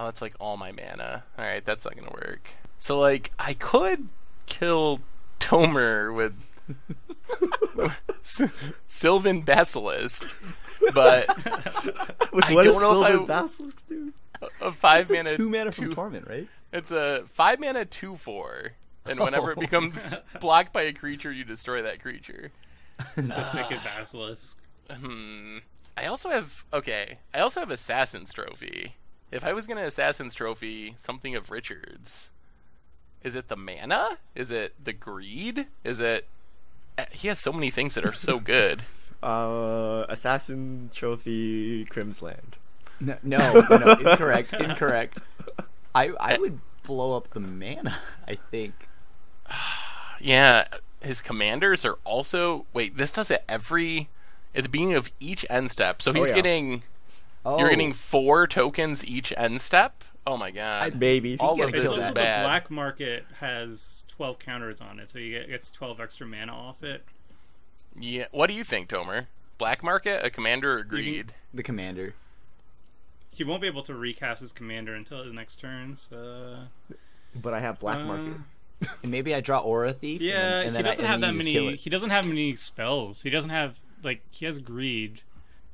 Oh, that's like all my mana. All right, that's not gonna work. So like, I could kill Tomer with S- <laughs> Sylvan Basilisk, but Wait, I don't does know if I- Sylvan Basilisk do? a five mana two mana from torment, right? It's a five mana two four, and whenever it becomes <laughs> blocked by a creature, you destroy that creature. <laughs> Wicked Basilisk. Hmm. I also have okay. I also have Assassin's Trophy. If I was gonna Assassin's Trophy something of Richards, is it the mana? Is it the greed? Is it? eh, He has so many things that are so <laughs> good. Uh, Assassin Trophy Crimsland. <laughs> No, no, no incorrect, incorrect. I I would blow up the mana. I think. <sighs> Yeah, his commanders are also wait. This does it every at the beginning of each end step. So he's yeah. getting Oh, you're getting four tokens each end step. Oh my god! Maybe. All get of a this It's is also the bad. black market has 12 counters on it, so you get gets 12 extra mana off it. Yeah. What do you think, Tomer? Black market, a commander, or greed? the commander. He won't be able to recast his commander until his next turn. So But I have Black Uh, Market. <laughs> And maybe I draw Aura Thief. and yeah, then, and he I- doesn't and have that you just kill many. He doesn't have many spells. He doesn't have like he has greed,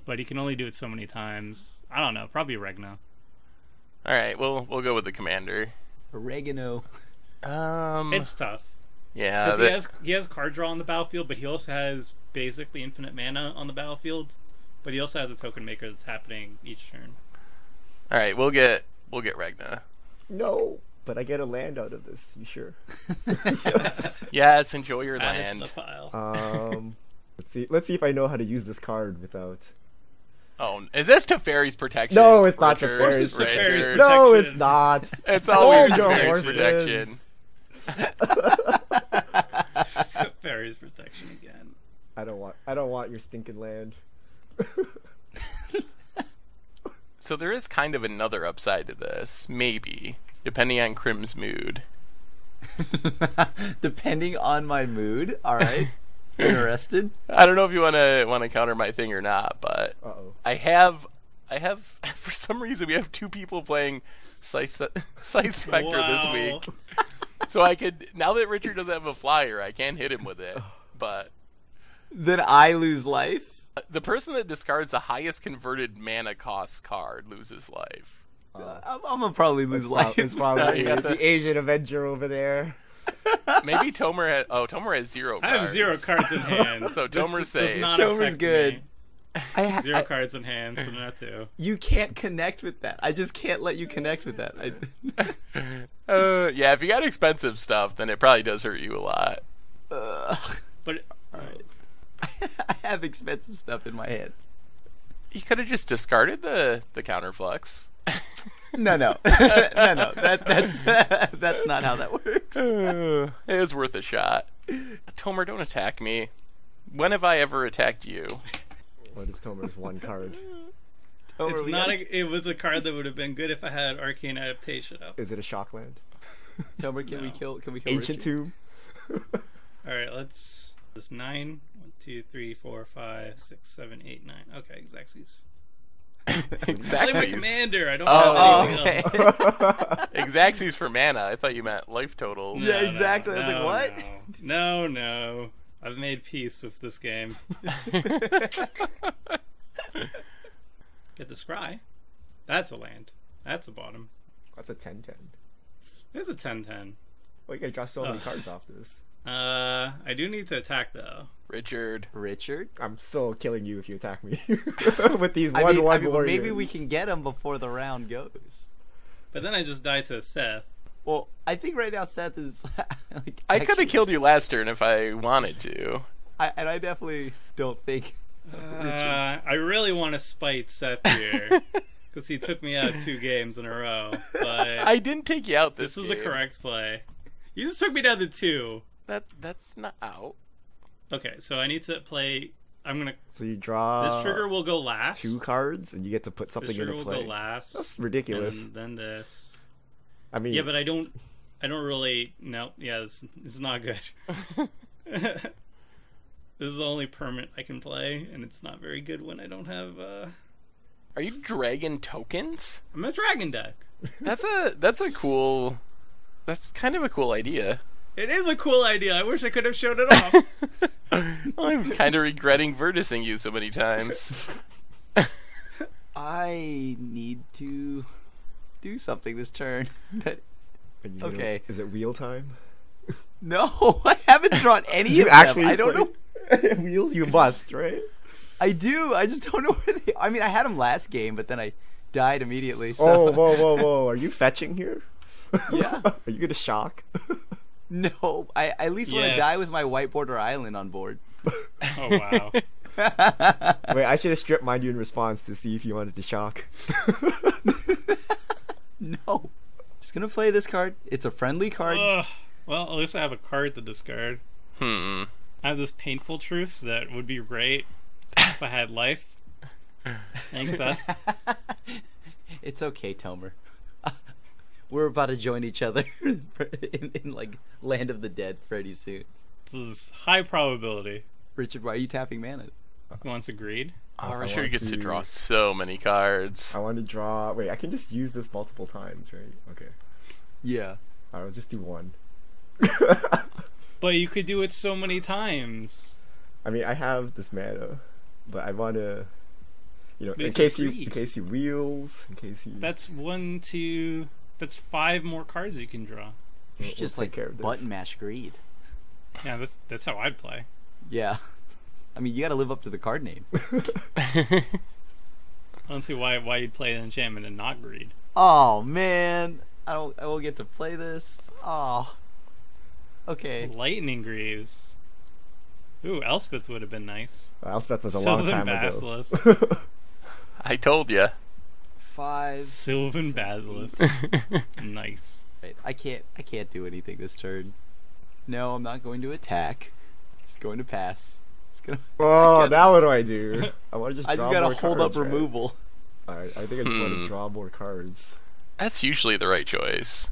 but he can only do it so many times. I don't know. Probably Regna. All right, we'll we'll go with the commander. Oregano. Um. It's tough yeah. because that- he has he has card draw on the battlefield, but he also has basically infinite mana on the battlefield. But he also has a token maker that's happening each turn. all right, we'll get we'll get Regna. No. But I get a land out of this. You sure? <laughs> <laughs> Yes, enjoy your Add it to land. the pile. Um, <laughs> let's see. Let's see if I know how to use this card without. Oh, is this Teferi's protection? No, it's not Richard? Teferi's Teferi's protection. No, it's not. It's always Hold your Teferi's horses. protection. <laughs> Fairies protection again. I don't want. I don't want your stinking land. <laughs> So there is kind of another upside to this, maybe, depending on Crim's mood. <laughs> Depending on my mood. All right. Interested? <laughs> I don't know if you want to want to counter my thing or not, but Uh oh. I have, I have, <laughs> for some reason we have two people playing Slice, Slice <laughs> Spectre this week. So I could, now that Richard doesn't have a flyer, I can't hit him with it. But Then I lose life. the person that discards the highest converted mana cost card loses life. I'm, I'm gonna probably lose life. it's probably You the, the- Asian Avenger over there. <laughs> Maybe Tomer has, oh, Tomer has zero I cards. have zero cards in <laughs> hand. So This Tomer's does safe. not Tomer's good. me. I, ha- Zero I- cards in hand, so that too. you can't connect with that. I just can't let you connect with that. I, <laughs> Uh, yeah, if you got expensive stuff, then it probably does hurt you a lot. Ugh. But I have expensive stuff in my hand. You could have just discarded the the counterflux. No, no, <laughs> no, no. That, that's <laughs> that's not how that works. <sighs> It was worth a shot. Tomer, don't attack me. When have I ever attacked you? What is Tomer's one card? <laughs> Tomer, it's not. A, it was a card that would have been good if I had Arcane Adaptation up. Is it a Shockland? Tomer, can we kill? Can we kill Ancient Richard? Tomb. All right, let's. This nine. One, two, three, four, five, six, seven, eight, nine. Okay, Xaxes. <laughs> Play my Exacxies. commander. I don't Oh, have Oh, anything okay. else. <laughs> Exacxies for mana. I thought you meant life total. Yeah, No, no, exactly. I was like, what? No, no, no. I've made peace with this game. <laughs> Get the scry. That's a land. That's a bottom. That's a 10 10. There's a 10-10. Well, you gotta draw so many Ugh. cards off this. Uh, I do need to attack though. Richard. Richard. I'm still killing you if you attack me <laughs> <laughs> with these I one mean, one I mean, well, warriors. maybe we can get him before the round goes. But then I just die to Seth. Well, I think right now Seth is <laughs> like. I could have killed you last turn if I wanted to. I, and I definitely don't think. Uh, I really want to spite Seth here because he took me out two games in a row. But I didn't take you out this this is the correct play. You just took me down to two. That that's not out. Okay, so I need to play. I'm gonna. So you draw This trigger will go last. two cards and you get to put This something trigger into will play. go last. That's ridiculous. And then this. I mean, Yeah, but I don't. I don't really. No. Yeah, this, this is not good. <laughs> <laughs> this is the only permit I can play, and it's not very good when I don't have. uh Are you dragon tokens? I'm a dragon deck. That's a that's a cool. That's kind of a cool idea. It is a cool idea. I wish I could have showed it off. <laughs> I'm kind of regretting verticing you so many times. <laughs> I need to do something this turn. That And you know- Okay. is it wheel time? no, <laughs> I haven't drawn any You of them. actually I don't know. wheels. You must, right? I do. I just don't know where they. I mean, I had them last game, but then I died immediately. So Oh, whoa, whoa, whoa! Are you fetching here? Yeah. Are you gonna shock? <laughs> no, I, I at least want to die with my white border island on board. <laughs> Oh wow. <laughs> Wait, I should have stripped mind you in response to see if you wanted to shock. No, just gonna play this card. It's a friendly card. Ugh. Well, at least I have a card to discard. Hmm. I have this Painful Truths that would be great if I had life. Thanks, Seth. it's okay, Tomer. We're about to join each other <laughs> in, in like Land of the Dead pretty soon. This is high probability. Richard, why are you tapping mana? Once agreed. Oh, I Richard want gets to to- draw so many cards. I want to draw. Wait, I can just use this multiple times, right? Okay. Yeah. I'll just do one. <laughs> But you could do it so many times. I mean, I have this mana, but I want to, you know, But in case you, in case he wheels, in case he. That's one, two. That's five more cards you can draw. You We'll- should we'll just take like care of this. button mash greed. Yeah, that's that's how I'd play. Yeah. <laughs> I mean, you got to live up to the card name. <laughs> I don't see why why you'd play an enchantment and not greed. Oh man, I don't. I will get to play this. Oh. Okay. Lightning Greaves. Ooh, Elspeth would have been nice. Elspeth was a long Sylvan time ago. Basilisk. <laughs> I told you. Five. Sylvan Basilisk. <laughs> nice. Right. I can't. I can't do anything this turn. No, I'm not going to attack. Just going to pass. Just gonna. <laughs> oh, now what do I do? <laughs> I want to just. I just gotta more hold cards, up right? removal. Alright, I think I just want Hmm. to draw more cards. That's usually the right choice.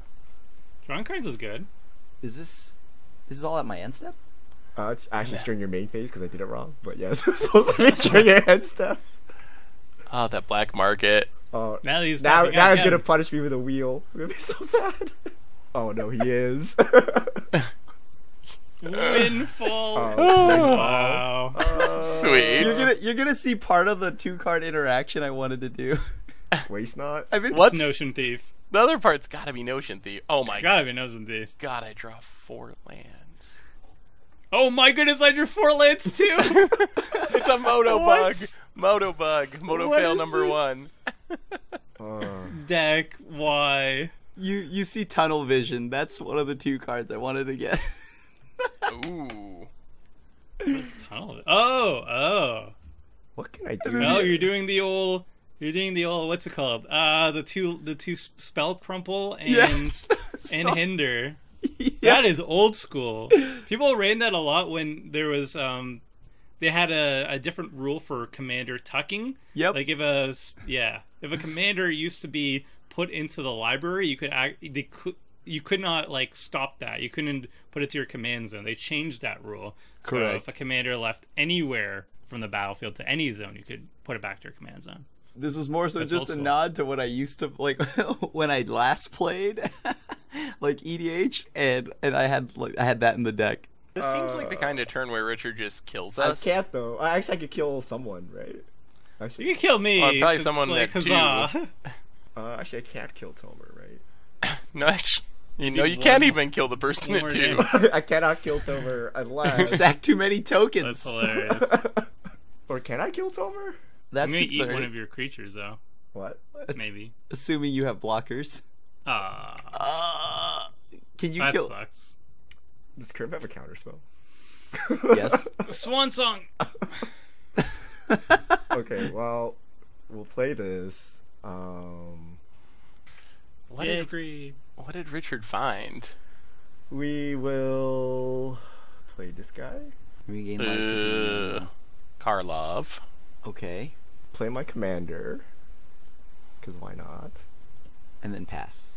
Drawing cards is good. Is this? This is all at my end step. Uh, it's actually during your main phase because I did it wrong. But yes, it's supposed to be during your head stuff. Oh, that black market. Oh, Now he's now now he's gonna punish me with a wheel. <laughs> I'm gonna be so sad. Oh no, he is. <laughs> Windfall. Oh, <laughs> wow. Uh, Sweet. You're gonna. You're gonna see part of the two card interaction I wanted to do. Waste not. I've been. What's Notion Thief. the other part's gotta be Notion Thief. Oh my god. Gotta be Notion Thief. god, I draw four lands. Oh my goodness, I drew four lands too. It's a moto What? bug. Moto bug. Moto What fail number this? one. Uh, Deck, why? You you see tunnel vision. That's one of the two cards I wanted to get. Ooh. What's tunnel? Oh, oh. what can I do? Oh, you're doing the old. You're doing the old. What's it called? Uh, the two, the two spell crumple and yes. <laughs> and So- hinder. <laughs> yeah. That is old school. People ran that a lot when there was um, they had a, a different rule for commander tucking. Yep. Like if a yeah, if a commander used to be put into the library, you could act. They could. You could not like stop that. You couldn't put it to your command zone. They changed that rule. Correct. So if a commander left anywhere from the battlefield to any zone, you could put it back to your command zone. This was more so That's just a nod to what I used to like <laughs> when I last played, <laughs> like EDH, and and I had like I had that in the deck. This seems like the kind of turn where Richard just kills us. I can't though. I actually I could kill someone, right? Actually, You Actually, can kill me. Well, probably someone like, that too. <laughs> uh, actually I can't kill Tomer, right? <laughs> No, actually, you know, you one- can't even kill the person one at more two. I cannot kill Tomer unless You unless. sacked too many tokens. That's <laughs> hilarious. or can I kill Tomer? I'm That's gonna eat one of your creatures though. What? Maybe. Assuming you have blockers. Ah, Uh, can you that kill? sucks. Does Crim have a counter spell? <laughs> Yes. Swan song. <laughs> okay, well, we'll play this. Um, What Yeah, did, agree. what did Richard find? we will play this guy. Regain life. continue. Uh, Karlov. Okay, Play my commander. Because why not? and then pass.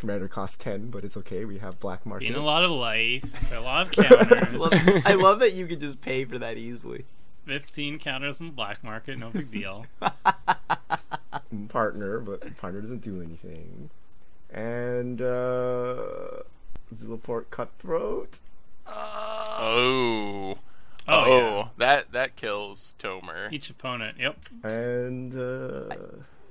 Commander costs 10, but it's okay. We have black market. Being a lot of life, a lot of <laughs> counters. I love that you can just pay for that easily. Fifteen counters in the black market, no big deal. <laughs> partner, but partner doesn't do anything. And uh Zulaport Cutthroat. Oh. Oh, Oh, yeah. that that kills Tomer. Each opponent. Yep. And uh I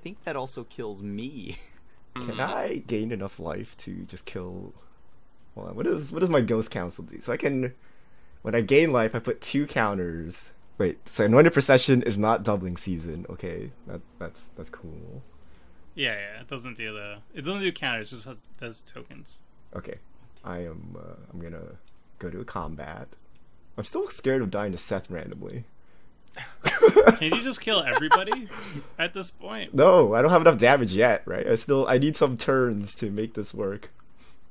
think that also kills me. <laughs> Can I gain enough life to just kill? On, what is what does my ghost council do? So I can, when I gain life, I put two counters. Wait, so anointed procession is not doubling season. Okay, that that's that's cool. Yeah, yeah. It doesn't do the. It doesn't do counters. It just does tokens. Okay, I am. Uh, I'm gonna go to a combat. I'm still scared of dying to Seth randomly. Can you just kill everybody at this point? No, I don't have enough damage yet. Right? I still I need some turns to make this work.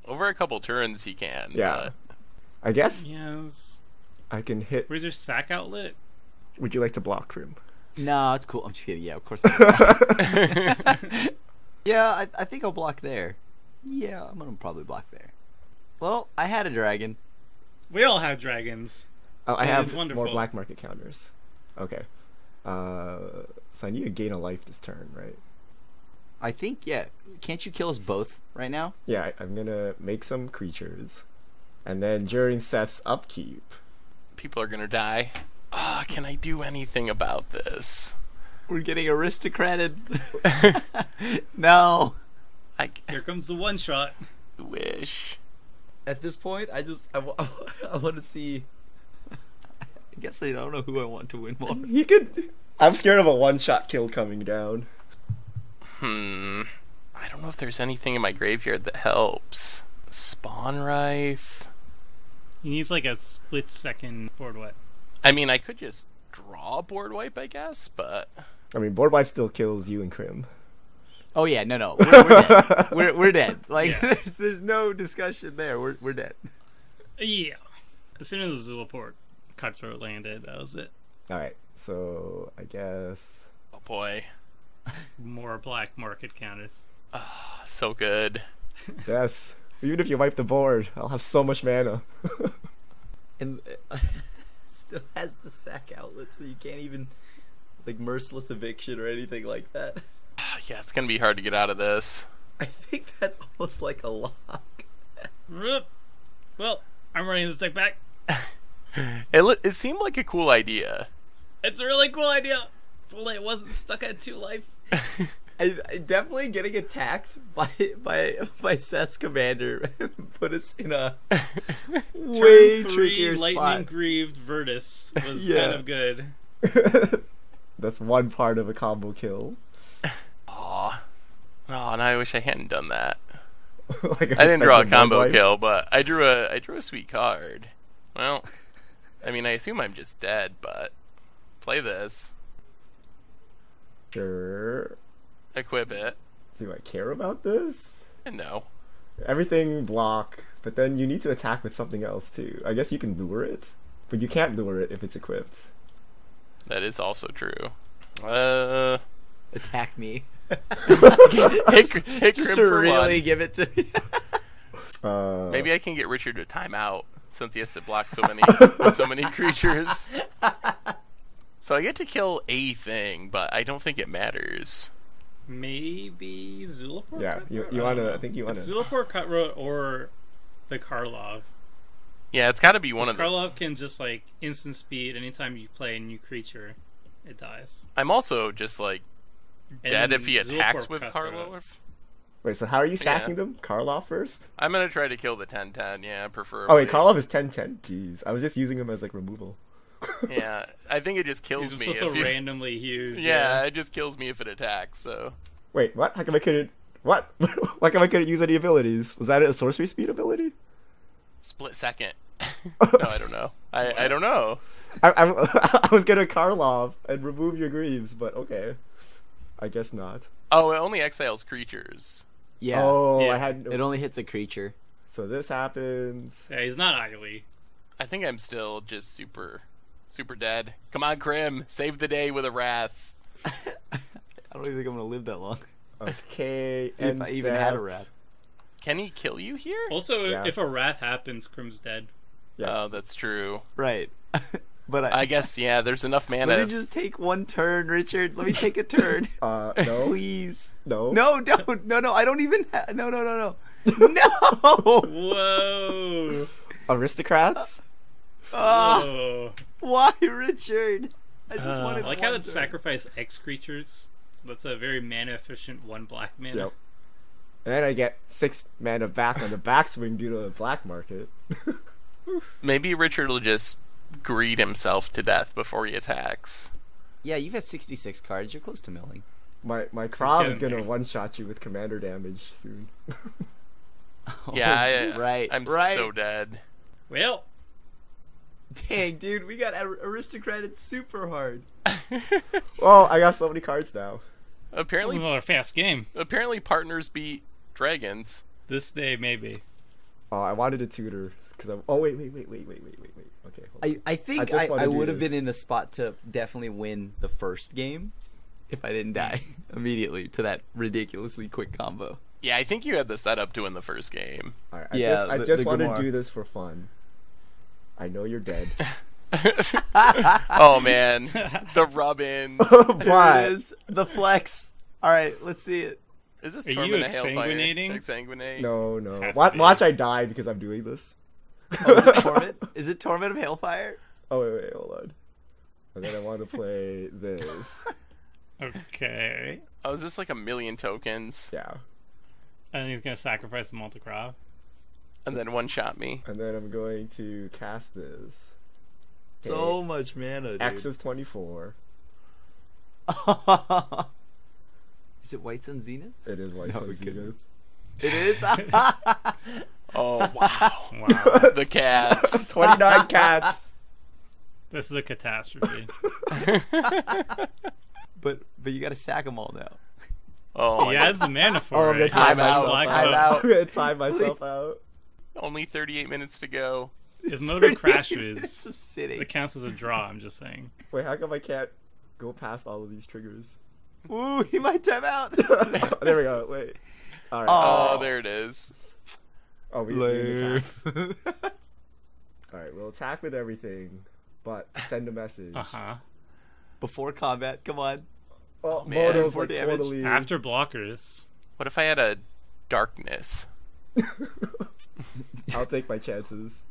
Over a couple turns, he can. Yeah. but- I guess Yes. I can hit. Where's your sack outlet? Would you like to block Crim? no, it's cool. I'm just kidding. Yeah, of course. I <laughs> yeah, I, I think I'll block there. Yeah, I'm gonna probably block there. Well, I had a dragon. We all have dragons. Oh, I have is more wonderful. black market counters. Okay. Uh, so I need to gain a life this turn, right? I think yeah. Can't you kill us both right now? Yeah, I, I'm gonna make some creatures, and then during Seth's upkeep, people are gonna die. Ah, can I do anything about this? We're getting aristocrated. <laughs> <laughs> no. I Here comes the one shot. wish. At this point, I just I, <laughs> want to see. I guess I don't know who I want to win more. <laughs> he could. I'm scared of a one-shot kill coming down. Hmm. I don't know if there's anything in my graveyard that helps. Spawnwrithe. He needs like a split second board wipe. I mean, I could just draw board wipe, I guess, but I mean, board wipe still kills you and Crim. Oh yeah, no, no, we're, we're dead. <laughs> We're, we're dead. Like Yeah. there's there's no discussion there. We're we're dead. Yeah. As soon as the Zulaport cutthroat landed, that was it. All right, so I guess oh boy, More black market counters. so good. <laughs> yes. Even if you wipe the board, I'll have so much mana. <laughs> And uh, <laughs> still has the sack outlet, so you can't even like merciless eviction or anything like that. <sighs> Yeah, it's gonna be hard to get out of this. I think that's almost like a lock. Well, I'm running this deck back. It li- it seemed like a cool idea. It's a really cool idea. If only it wasn't stuck at two life. <laughs> I, I definitely getting attacked by by by Seth's commander <laughs> put us in a <laughs> way Turn three, trickier lightning spot. grieved Virtus was Yeah. kind of good. That's one part of a combo kill. Aw. Oh, and I wish I hadn't done that. like I didn't draw a combo kill, but I drew a I drew a sweet card. Well, I mean, I assume I'm just dead, but play this, Sure. equip it, Do I care about this? no. Everything block, but then you need to attack with something else too. I guess you can lure it, but you can't lure it if it's equipped. That is also true. Uh, Attack me. <laughs> hit, hit Just Crib to for really one. give it to me. <laughs> Uh, Maybe I can get Richard to time out since he has to block so many so many creatures. <laughs> So I get to kill a thing, but I don't think it matters. Maybe Zulaport Yeah, you, you wanna. I think you wanna. It's Zulaport Cutthroat or the Karlov. Yeah, it's got to be one of them. Karlov can just like instant speed anytime you play a new creature, it dies. I'm also just like And dead if he Zulaport attacks with Cutthroat. Karlov. Wait, so how are you stacking them? Karlov first? I'm gonna try to kill the 1010. Yeah, preferably. Oh wait, Karlov is 10-10. Jeez, I was just using him as like removal. <laughs> Yeah, I think it just kills He's me. just so you- randomly huge. Yeah, it just kills me if it attacks. So Wait, what? How come I couldn't? What? <laughs> Why come I couldn't use any abilities? Was that a sorcery speed ability? split second. <laughs> no, I don't know. I I don't know. I, I, I was gonna Karlov and remove your Greaves, but okay. I guess not. Oh, it only exiles creatures. Yeah. Oh, Yeah. I had. It only hits a creature. So this happens. Yeah, he's not ugly. I think I'm still just super, super dead. Come on, Crim, save the day with a wrath. <laughs> I don't even think I'm gonna live that long. Okay, <laughs> if I even had a step. rat. Can he kill you here? Also, Yeah. if a rat happens, Crim's dead. Yeah. Oh, that's true. Right. <laughs> but I, I guess yeah. There's enough mana. let me just take one turn, Richard. Let me take a <laughs> turn. Uh, no, Please. no, No, don't. No, no. I don't even. Ha- no, no, no, no. <laughs> No. Whoa! Aristocrats. Ah, Whoa. why, Richard? I just Uh, wanted. I like how it turn. sacrifice X creatures. That's a very mana efficient one black mana. Yep. And then I get six mana back on the backswing due to the black market. <laughs> Maybe Richard will just greed himself to death before he attacks. Yeah, you've had 66 cards. You're close to milling. My my Krav is gonna one shot you with commander damage soon. <laughs> Yeah, I, <laughs> right. I'm right. so dead. Well, Dang, dude, we got ar- aristocrated super hard. <laughs> well, I got so many cards now. Apparently, another fast game. apparently, partners beat dragons. This day, maybe. Oh, I wanted a tutor because I'm. Oh wait, wait, wait, wait, wait, wait, wait, wait. Okay. Hold on. I, I think just I, I, would have been in a spot to definitely win the first game if I didn't die <laughs> <laughs> immediately to that ridiculously quick combo. Yeah, I think you had the setup to win the first game. All right, I Yeah, just, I the- just the want to do this for fun. I know you're dead, <laughs> oh man, the rub-ins. There it is. The flex. All right, let's see it. Is this Are you Torment exsanguinating? Exsanguinate? no, no. Has Watch, watch, I die because I'm doing this. Oh, is it <laughs> Torment? is it Torment of Hailfire? Oh wait, wait, hold on. And then I want to play this. <laughs> Okay. Oh, is this like a million tokens? Yeah, And he's gonna sacrifice the multicraft. And then one shot me. and then I'm going to cast this. So much mana, dude. X is 24. <laughs> is it White Sun Zenith? It is White No, Sun we couldn't. Zenith. It is. <laughs> <laughs> Oh wow, Wow. <laughs> the cats. 29 cats. this is a catastrophe. but but you got to sack them all now. Oh, he has the mana for Oh, I'm it. gonna time He out, time out. I'm gonna time myself out. only 38 minutes to go. If motor crashes, it counts as a draw. I'm just saying. Wait, how come I can't go past all of these triggers? Ooh, he might time out. <laughs> there we go. Wait. All right. Oh, Oh. there it is. Oh, we, we attack. Lame. <laughs> All right, we'll attack with everything, but send a message. Uh huh. Before combat, come on. Oh, man. Moto's For like damage. totally. After blockers. What if I had a darkness? <laughs> I'll take my chances.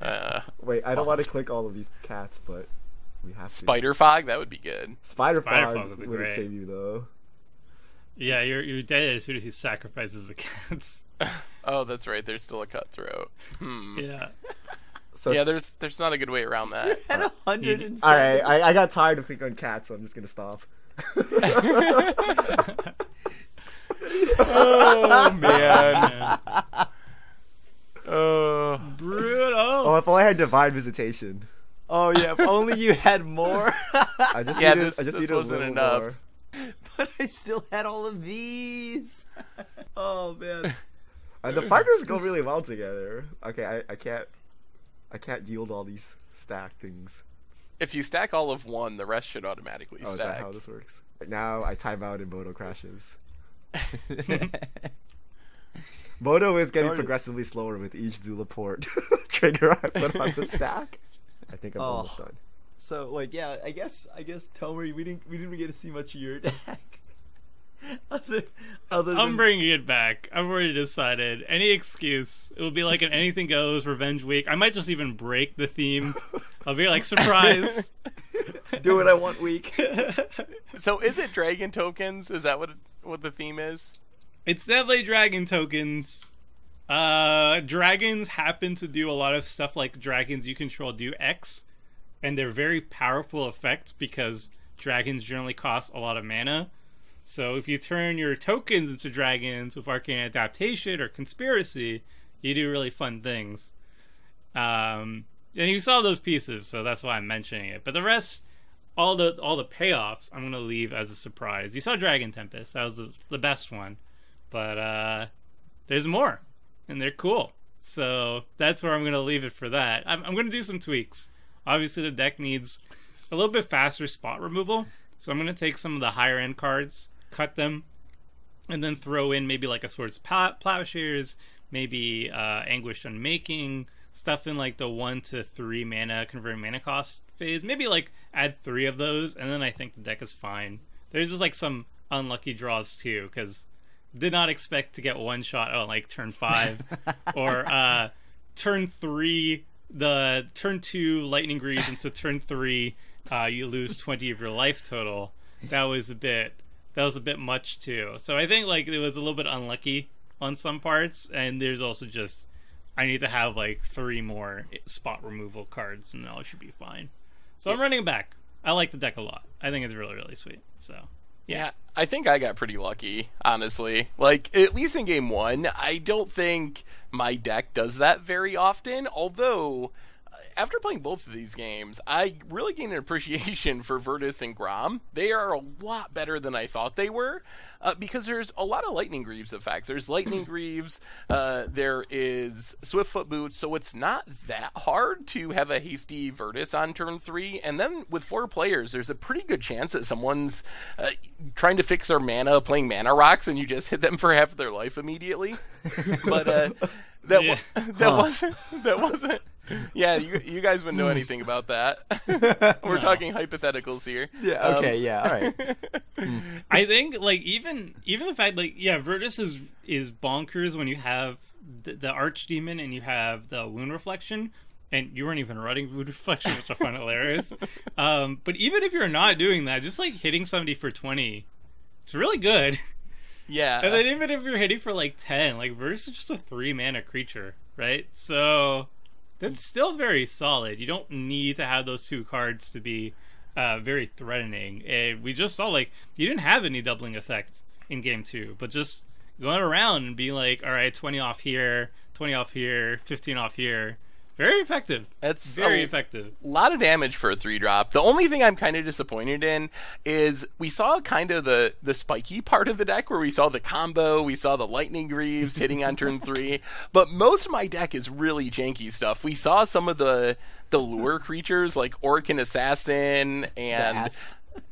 Uh, Wait, I don't want to click all of these cats, but we have to. spider fog? That would be good. Spider, Spider fog, fog would be wouldn't great. save you though. Yeah, you're you're dead as soon as he sacrifices the cats. <laughs> Oh, that's right. There's still a cutthroat. Hmm. yeah. So Yeah, there's there's not a good way around that. At a hundred all right, I, I got tired of clicking on cats, so I'm just gonna stop. <laughs> <laughs> oh man. Yeah. Oh. Brutal. Oh, if only I had divine visitation. Oh yeah, if only you had more. I just Yeah, needed, this- I just this wasn't enough. more. but I still had all of these. Oh man. And the partners go really well together. Okay, I, I can't I can't yield all these stack things. If you stack all of one, the rest should automatically Oh, is that how this works? Right now I time out and Moto crashes. <laughs> Moto is getting progressively slower with each Zulaport <laughs> trigger I put on the stack. I think I'm Oh. almost done. So like yeah, I guess I guess Tomer, we didn't we didn't get to see much of your <laughs> deck. other other I'm than bringing it back. I've already decided. Any excuse. It will be like an anything goes revenge week. I might just even break the theme. <laughs> I'll be like surprise. do what I want week. So is it dragon tokens? Is that what what the theme is? it's definitely dragon tokens. Uh, dragons happen to do a lot of stuff like dragons you control do X, and they're very powerful effects because dragons generally cost a lot of mana. So if you turn your tokens into dragons with arcane adaptation or conspiracy, you do really fun things. Um, and you saw those pieces, so that's why I'm mentioning it. But the rest, all the all the payoffs, I'm gonna leave as a surprise. You saw Dragon Tempest, that was the, the best one, but uh, there's more, and they're cool. So that's where I'm gonna leave it for that. I'm, I'm gonna do some tweaks. Obviously, the deck needs a little bit faster spot removal, so I'm gonna take some of the higher end cards, cut them, and then throw in maybe like a Swords Plowshares, maybe uh, Anguish Unmaking, stuff in like the one to three mana converting mana cost phase. Maybe like add three of those, and then I think the deck is fine. There's just like some unlucky draws too, because did not expect to get one shot on like turn five <laughs> or uh, turn three. The turn two lightning greaves, and so turn three, uh, you lose twenty of your life total. That was a bit that was a bit much too. So I think like it was a little bit unlucky on some parts, and there's also just I need to have like three more spot removal cards, and all should be fine. So I'm running back. I like the deck a lot. I think it's really really sweet. So Yeah, I think I got pretty lucky, honestly. Like, at least in game one, I don't think my deck does that very often, although. After playing both of these games, I really gained an appreciation for Virtus and Gorm. They are a lot better than I thought they were, uh, because there's a lot of Lightning Greaves effects. There's Lightning <clears throat> Greaves, uh, there is Swiftfoot Boots, so it's not that hard to have a hasty Virtus on turn three. And then with four players, there's a pretty good chance that someone's uh, trying to fix their mana playing mana rocks, and you just hit them <laughs> for half of their life immediately. but uh, that <laughs> Yeah. wa- <laughs> that wasn't that wasn't. <laughs> Yeah, you you guys wouldn't know anything about that. <laughs> We're talking hypotheticals here. Yeah. Um, Okay. yeah. All right. <laughs> I think like even even the fact like yeah, Virtus is is bonkers when you have the, the Archdemon and you have the Wound Reflection, and you weren't even running Wound Reflection, which I find hilarious. Um, but even if you're not doing that, just like hitting somebody for twenty, it's really good. Yeah. And then even if you're hitting for like ten, like Virtus is just a three mana creature, right? So that's still very solid. You don't need to have those two cards to be uh, very threatening. And we just saw like you didn't have any doubling effect in game two, but just going around and being like, all right, twenty off here, twenty off here, fifteen off here, very effective. That's Very effective. a effective. lot of damage for a three drop. The only thing I'm kind of disappointed in is we saw kind of the the spiky part of the deck where we saw the combo, we saw the lightning greaves hitting on turn <laughs> three, but most of my deck is really janky stuff. We saw some of the the lure creatures like Orcan Assassin and asp.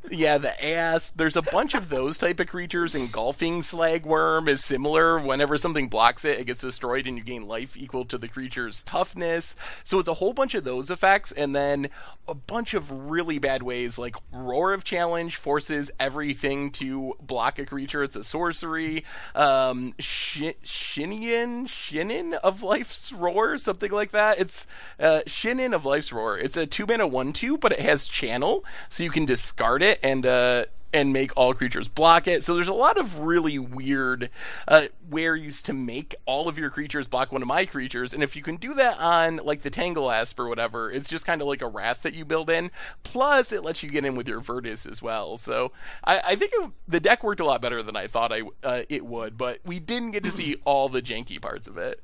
Yeah, the ass. There's a bunch of those type of creatures. and Engulfing Slagwurm is similar. Whenever something blocks it, it gets destroyed, and you gain life equal to the creature's toughness. So it's a whole bunch of those effects, and then a bunch of really bad ways, like Roar of Challenge forces everything to block a creature. It's a sorcery. Um, Shi Shinen, Shinen of Life's Roar, something like that. It's uh, Shinen of Life's Roar. It's a two mana one two, but it has channel, so you can discard it and uh, and make all creatures block it. So there's a lot of really weird uh, ways to make all of your creatures block one of my creatures, and if you can do that on like the Tangle Asp or whatever, it's just kind of like a Wrath that you build in. Plus, it lets you get in with your Virtus as well. So I, I think it, the deck worked a lot better than I thought I uh, it would, but we didn't get to see all the janky parts of it.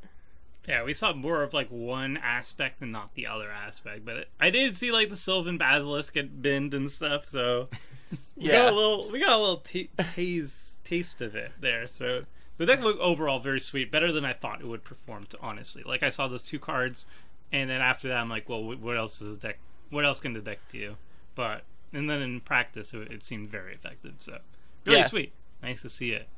Yeah, we saw more of like one aspect and not the other aspect. But it, I did see like the Sylvan Basilisk get binned and stuff. So <laughs> we got Yeah. a little, we got a little t- taste taste of it there. So the deck looked overall very sweet, better than I thought it would perform. To honestly, like I saw those two cards, and then after that, I'm like, well, what else is the deck? What else can the deck do? But and then in practice, it, it seemed very effective. So really Yeah. sweet, nice to see it.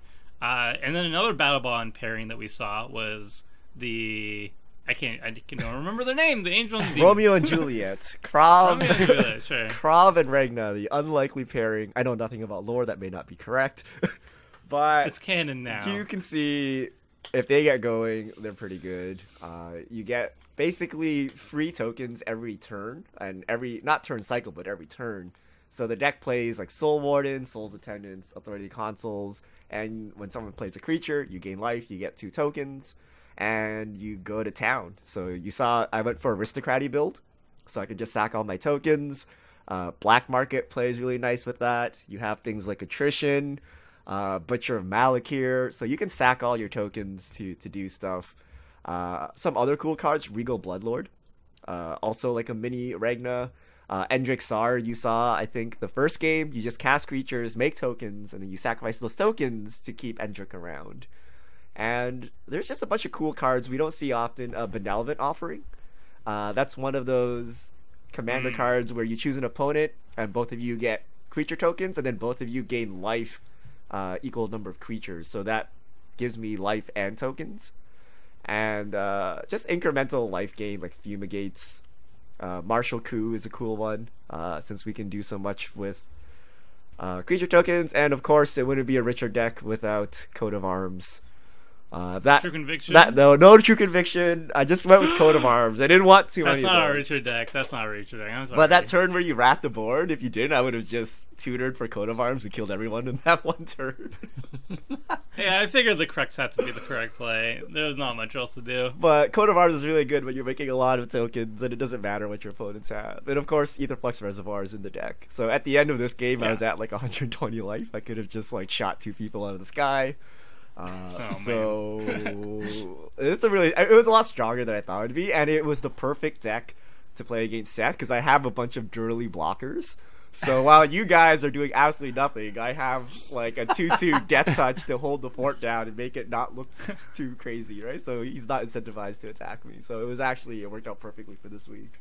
Uh, and then another Battlebond pairing that we saw was the I can't I can don't remember their name. The angel and the. Romeo and Juliet, <laughs> Krav, Romeo and Juliet, sure. <laughs> Krav and Regna, the unlikely pairing. I know nothing about lore; that may not be correct, <laughs> but It's canon now. you can see if they get going, they're pretty good. Uh, you get basically free tokens every turn, and every not turn cycle, but every turn. So the deck plays like Soul Warden, Soul's Attendants, Authority Consoles, and when someone plays a creature, you gain life, you get two tokens, and you go to town. So you saw I went for Aristocraty build, so I could just sack all my tokens. Uh, Black Market plays really nice with that. You have things like Attrition, uh, Butcher of Malakir, so you can sack all your tokens to to do stuff. Uh, some other cool cards, Regal Bloodlord, uh, also like a mini Regna. Uh, Endrek Sahr, you saw, I think, the first game, you just cast creatures, make tokens, and then you sacrifice those tokens to keep Endrick around. And there's just a bunch of cool cards we don't see often. A Benevolent Offering. Uh, that's one of those commander cards where you choose an opponent, and both of you get creature tokens, and then both of you gain life uh, equal number of creatures. So that gives me life and tokens. And uh, just incremental life gain, like Fumigates. Uh, Martial Coup is a cool one, uh, since we can do so much with uh, creature tokens. And of course, it wouldn't be a Richard deck without Coat of Arms. Uh, that True Conviction? That no, no true conviction. I just went with coat of <laughs> arms. I didn't want too That's many. not a. Richard deck. That's not a Richard deck. I'm sorry. But that turn where you wrapped the board, if you didn't, I would have just tutored for coat of arms and killed everyone in that <laughs> one turn. <laughs> Yeah, I figured the correct had to be the correct play. There was not much else to do. but coat of arms is really good when you're making a lot of tokens, and it doesn't matter what your opponents have. And of course, Aetherflux Reservoir is in the deck. So at the end of this game, I was at like 120 life. I could have just like shot two people out of the sky. Uh, Oh, so <laughs> it's a really it was a lot stronger than I thought it'd be, and it was the perfect deck to play against Seth because I have a bunch of Durley blockers. So <laughs> while you guys are doing absolutely nothing, I have like a two-two <laughs> death touch to hold the fort down and make it not look too crazy, right? So he's not incentivized to attack me. So it was actually it worked out perfectly for this week.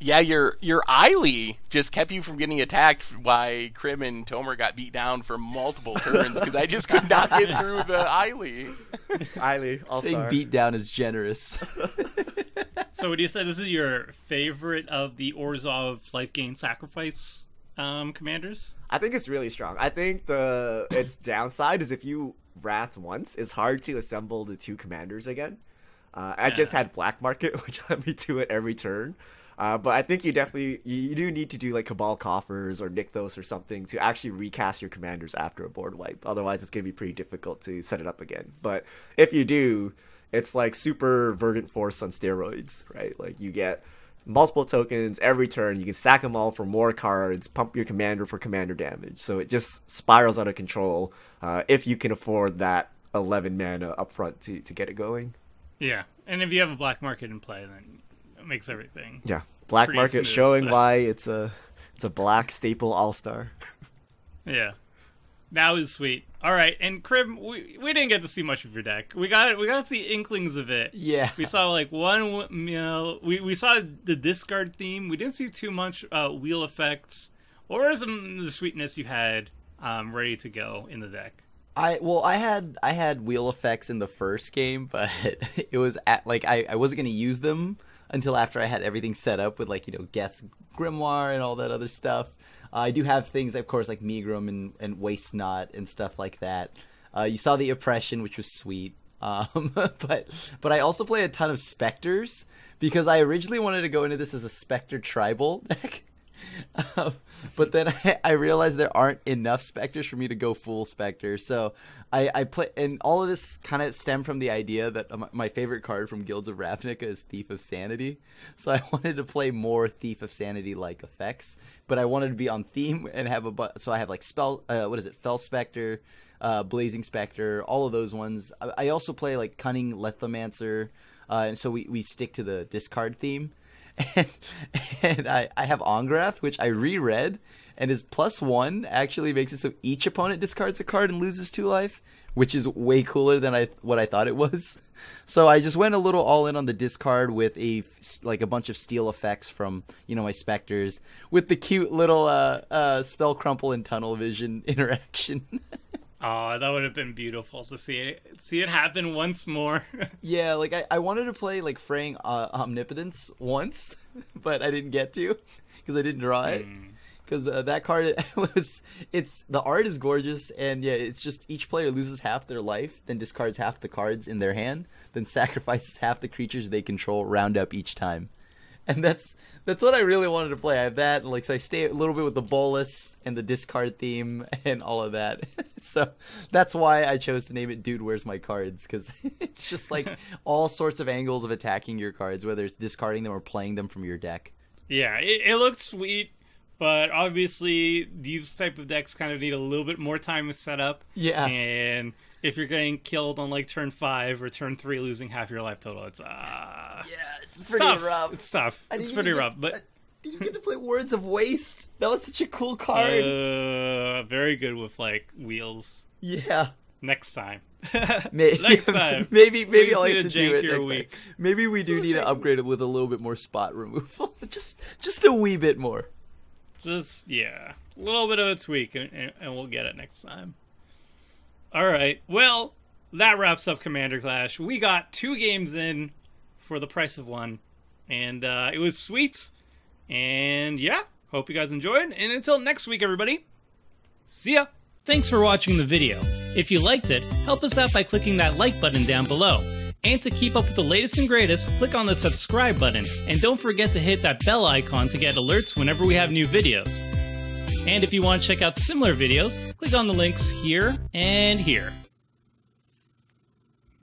Yeah, your your Ayli just kept you from getting attacked. Why Crim and Tomer got beat down for multiple <laughs> turns because I just could not get through the Ayli. Ayli, all Saying beat down is generous. <laughs> So would you say this is your favorite of the Orzhov life gain sacrifice um, commanders? I think it's really strong. I think the its downside is if you wrath once, it's hard to assemble the two commanders again. Uh, I just had black market, <laughs> which let me do it every turn. Uh, but I think you definitely you, you do need to do like Cabal coffers or Nykthos or something to actually recast your commanders after a board wipe. Otherwise, it's gonna be pretty difficult to set it up again. But if you do, it's like super verdant force on steroids, right? Like you get multiple tokens every turn. You can sack them all for more cards, pump your commander for commander damage. So it just spirals out of control uh, if you can afford that 11 mana upfront to, to get it going. Yeah, and if you have a black market in play, then makes everything. Yeah, black market smooth, showing so- why it's a it's a black staple all star. <laughs> Yeah, that was sweet. All right, and Crim, we, we didn't get to see much of your deck. We got it we got to see inklings of it. yeah. We saw like one, you know, we, we saw the discard theme. We didn't see too much uh, wheel effects or some of the sweetness you had um, ready to go in the deck. I well, I had I had wheel effects in the first game, <laughs> but it was at like I, I wasn't gonna use them until after I had everything set up with like you know Geth's Grimoire and all that other stuff. Uh, I do have things, of course, like Megrim and and Waste Not and stuff like that. Uh, you saw the oppression, which was sweet. Um, <laughs> but but I also play a ton of specters because I originally wanted to go into this as a specter tribal <laughs> deck. Um, but then <laughs> I, I realized there aren't enough specters for me to go full specter. So I, I play, and all of this kind of stemmed from the idea that my, favorite card from Guilds of Ravnica is Thief of Sanity. So <laughs> I wanted to play more Thief of Sanity like effects, but I wanted to be on theme and have a. bu- So I have like spell. Uh, what is it? Fell Specter, uh, Blazing Specter, all of those ones. I, I also play like Cunning Lethemancer, uh, and so we we stick to the discard theme <laughs> and, I, I have Angrath, which I reread, and is plus one actually makes it so each opponent discards a card and loses two life, which is way cooler than I what I thought it was. <laughs> So I just went a little all in on the discard with a like a bunch of steal effects from you know my specters with the cute little uh, uh, spell crumple and tunnel vision <laughs> interaction. Oh, that would have been beautiful to see it see it happen once more. <laughs> Yeah, like I, I wanted to play like Fraying uh, Omnipotence once, <laughs> but I didn't get to <laughs> because I didn't draw it. Because uh, that card was it's the art is gorgeous and yeah, it's just each player loses half their life, then discards half the cards in their hand, then sacrifices half the creatures they control round up each time. And that's that's what I really wanted to play. I have that, and like so I stay a little bit with the Bolas and the discard theme <laughs> and all of that. <laughs> so that's why I chose to name it "Dude, Where's My Cards?" because <laughs> it's just like all sorts of angles of attacking your cards, whether it's discarding them or playing them from your deck. yeah, it, it looked sweet, but obviously these type of decks kind of need a little bit more time to set up. Yeah. and if you're getting killed on like turn five or turn three, losing half your life total, it's uh, Yeah, it's it's pretty tough. rough. It's tough. It's pretty rough, but I did you get to play Words of Waste. That was such a cool card. uh, very good with like wheels. yeah. Next time. <laughs> May- Next time. <laughs> maybe maybe I'll have to to do it next week. time. Maybe we do need to upgrade it with a little bit more spot <laughs> removal. just just a wee bit more. Just yeah, a little bit of a tweak, and, and, and we'll get it next time. All right. Well, that wraps up Commander Clash. We got two games in for the price of one, and uh, it was sweet. And yeah, hope you guys enjoyed. And until next week, everybody, see ya. Thanks for watching the video. If you liked it, help us out by clicking that like button down below. And to keep up with the latest and greatest, click on the subscribe button. And don't forget to hit that bell icon to get alerts whenever we have new videos. And if you want to check out similar videos, click on the links here and here.